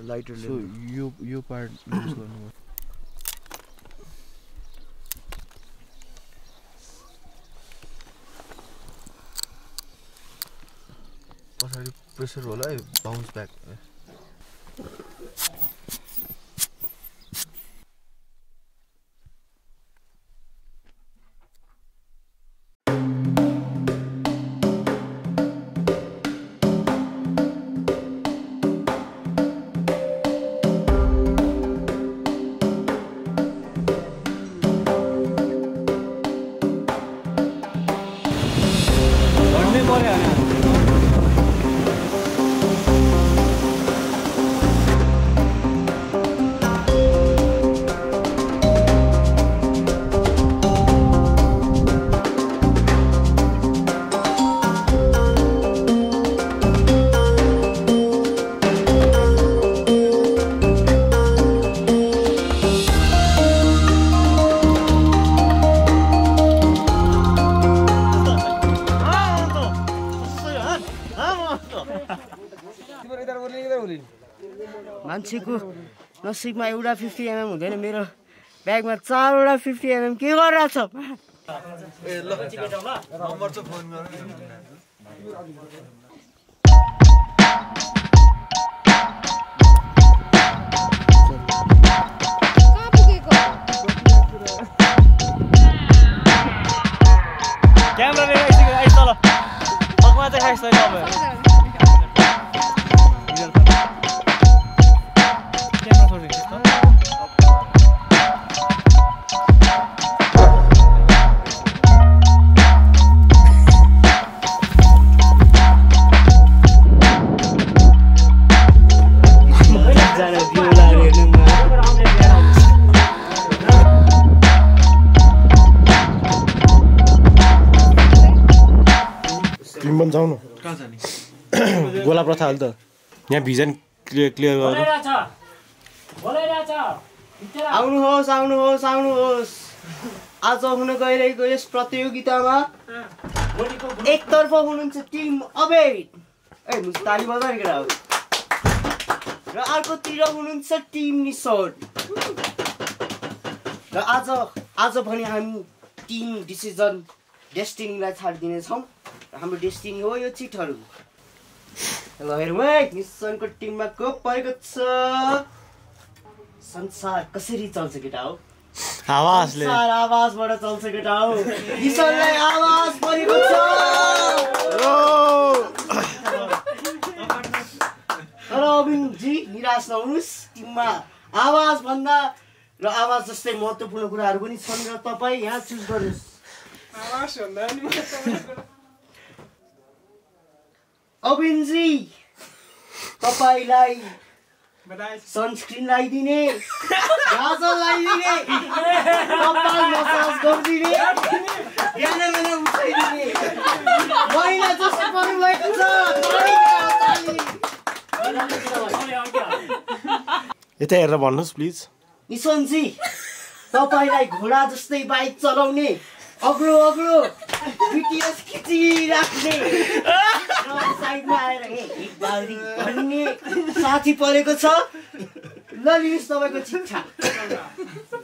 लाइटर सो यो यो पार्ट युज गर्नु पछाडि प्रेसर होला है बााउन्स ब्याक नसिबमा एउटा फिफ्टी एमएम हुँदैन मेरो ब्यागमा चारवटा फिफ्टी एमएम। के गरिरहेको छ ए ल नम्बर चाहिँ फोन गर। क्यामेरा लिएर आइसक्यो आइस तल पकमा चाहिँ खाइस तैँले प्रथा अहिले त। यहाँ भिजन क्लियर क्लियर गरेर आउनुहोस् आउनुहोस् आउनुहोस्। आज हुन गइरहेको यस प्रतियोगितामा एकतर्फ हुनुहुन्छ टिम अबेद ए मुस्ताली बजार केटा हो। र अर्कोतिर हुनुहुन्छ टिम निसोड। र आज आज भने हामी टिम डिसिजन डेस्टिनीलाई छाडिदिनेछौँ। हाम्रो डेस्टिनी हो यो चिटहरू। निसनको टिममा को परेको छ। संसार कसरी चल्छ केटा हो? आवाजले। संसार आवाजबाट चल्छ केटा हो। निसनलाई आवाज परेको छ। तर अविनजी निराश नहुनुहोस्। टिममा आवाज भन्दा र आवाज जस्तै महत्त्वपूर्ण कुराहरू पनि छन् र तपाईँ यहाँ चुज गर्नुहोस्। अविनजी तपाईँलाई सनस्क्रिन लगाइदिने गाजर लगाइदिने कपाल मसाज गरिदिने बिहान बिहान उठाइदिने महिना जस्तो पर्नुभएको छ। यता हेरेर भन्नुहोस् प्लिज निसन्जी तपाईँलाई घोडा जस्तै बाइक चलाउने अग्लो अग्लो बिटिएस खिचिराख्ने साइडमा आएर ए एक बारी भन्ने साथी परेको छ ल लिनुहोस् तपाईँको शिक्षा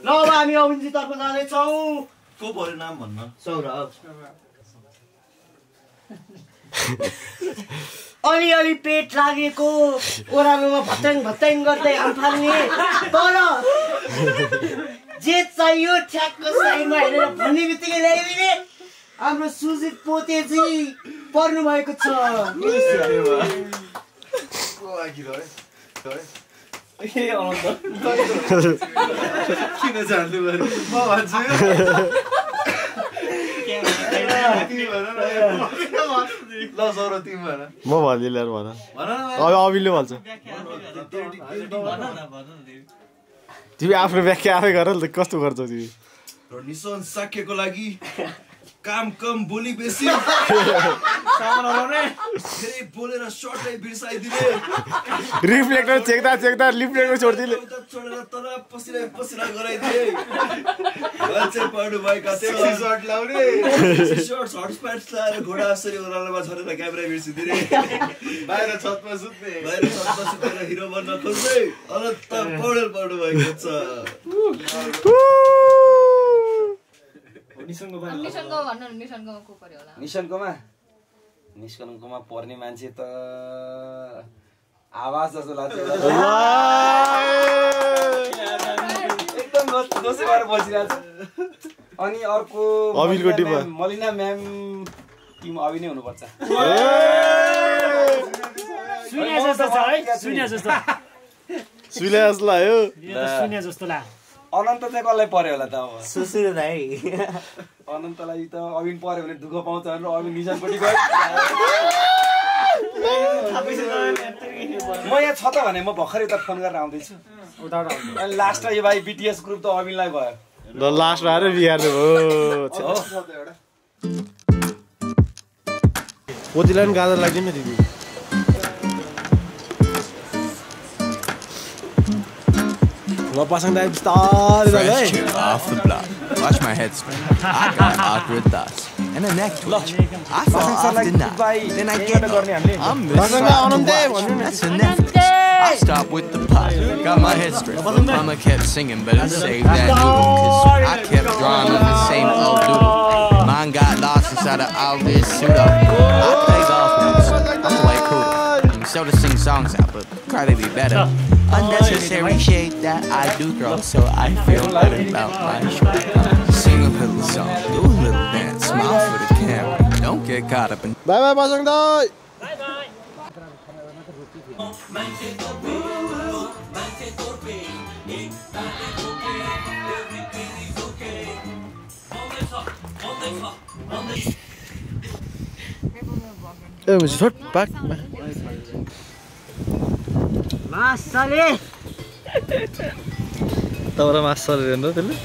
ल अब हामी अविनजीतर्फ जाँदैछौँ को पऱ्यो नाम भन्न सौरभ अलिअलि पेट लागेको ओह्रालोमा भत्याङ भत्याङ गर्दै आम्फाल्ने तर जे चाहियो ठ्याक्क साइडमा हेरेर भन्ने बित्तिकै ल्याइदिने। हाम्रो सुजित पोतेजी पर्नु भएको छ। किन जान्नु पर्यो म भन्दिनँ भन भन न अब अविनले भन्छ तिमी आफ्नो व्याख्या आफै गर नि त कस्तो गर्छौ तिमी? लागि काम कम बोली बेसी। धेरै बोलेर सर्टलाई बिर्साइदिने। Reflector चेक्दा चेक्दा reflector छोडिदिने। छोडेर तल पसिना पसिना गराइदिए। मान्छे पढ्नु भएका थियो सर्ट लाउने। सर्ट हट प्यान्ट लाएर घोडा यसरी ओह्रालोमा छरेर क्यामेरा बिर्सिदिने। बाहिर छतमा सुत्ने। बाहिर छतमा सुतेर हिरो बन्न खोज्दै अनन्त पौडेल पढ्नु भएको छ निसनको भन्नु न निसनकोमा को पर्यो होला? निशनकोमा निस्कनुकोमा पर्ने मान्छे त आवाज जस्तो लाग्छ एकदम दोष- दोषी भएर बसिरहेको छु। अनि अर्को Malina. Ma'am- Malina ma'am team Abi नै हुनुपर्छ सुन्या जस्तो छ है सुन्या जस्तो। जस्तो अनन्त चाहिँ कसलाई पर्यो होला त अब। सुशील भाइ अनन्तलाई त अविन पर्यो भने दुःख पाउँछ भनेर अविन निशानपट्टि गयो। म यहाँ छ त भने म भर्खरै उता फोन गरेर आउँदैछु। अनि लास्टमा यो भाइ बिटिएस ग्रुप त अविनलाई भयो। ल लास्टमा आएर बिहार्नु भयो। हो। पोतीलाई पनि गाजर लाग्दैन नि दिदी। Lopasang lifestyle, Fresh kill off the block. Watch my head spin. I got awkward thoughts. And a neck twitch. I fall off the knot. Then I get up. I'm missing That's a Netflix. I stop with the pot. Got my head straight. Mama kept singing, but I saved that noodle. I kept drawing with the same old dude. Mine got lost inside of all this pseudo. I play golf, I'm like cool. I'm still to sing songs out, but probably be better unnecessary shade that I do throw, so I feel better about my shortcomings. Sing a little song, do a little dance, smile for the camera. Don't get caught up in. Bye bye, Pasang Doi! Bye bye! It was hurt back, man. मासले तपाईँलाई master हेर्नु त्यसले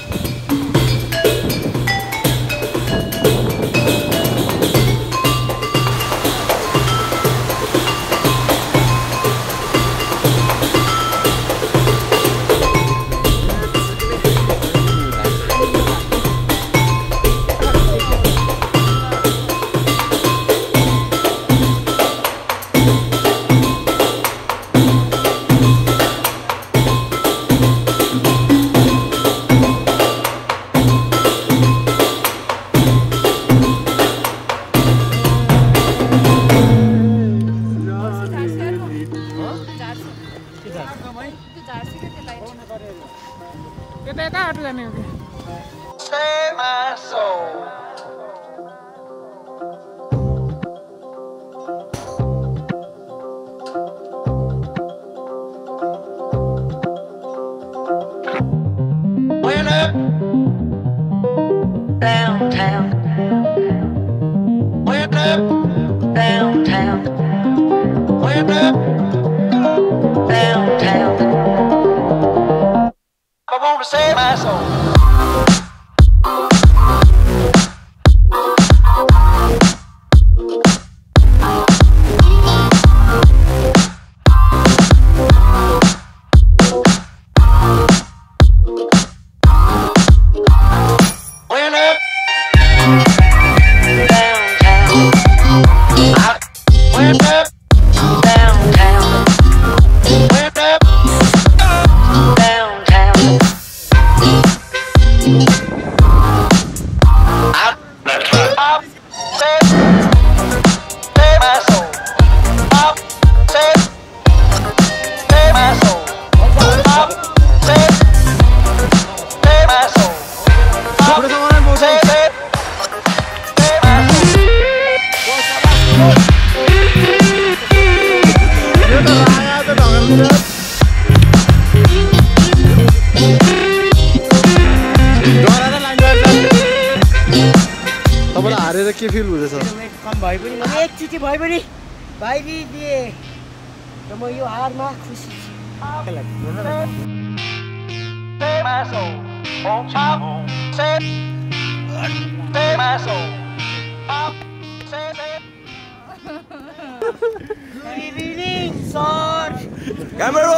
sir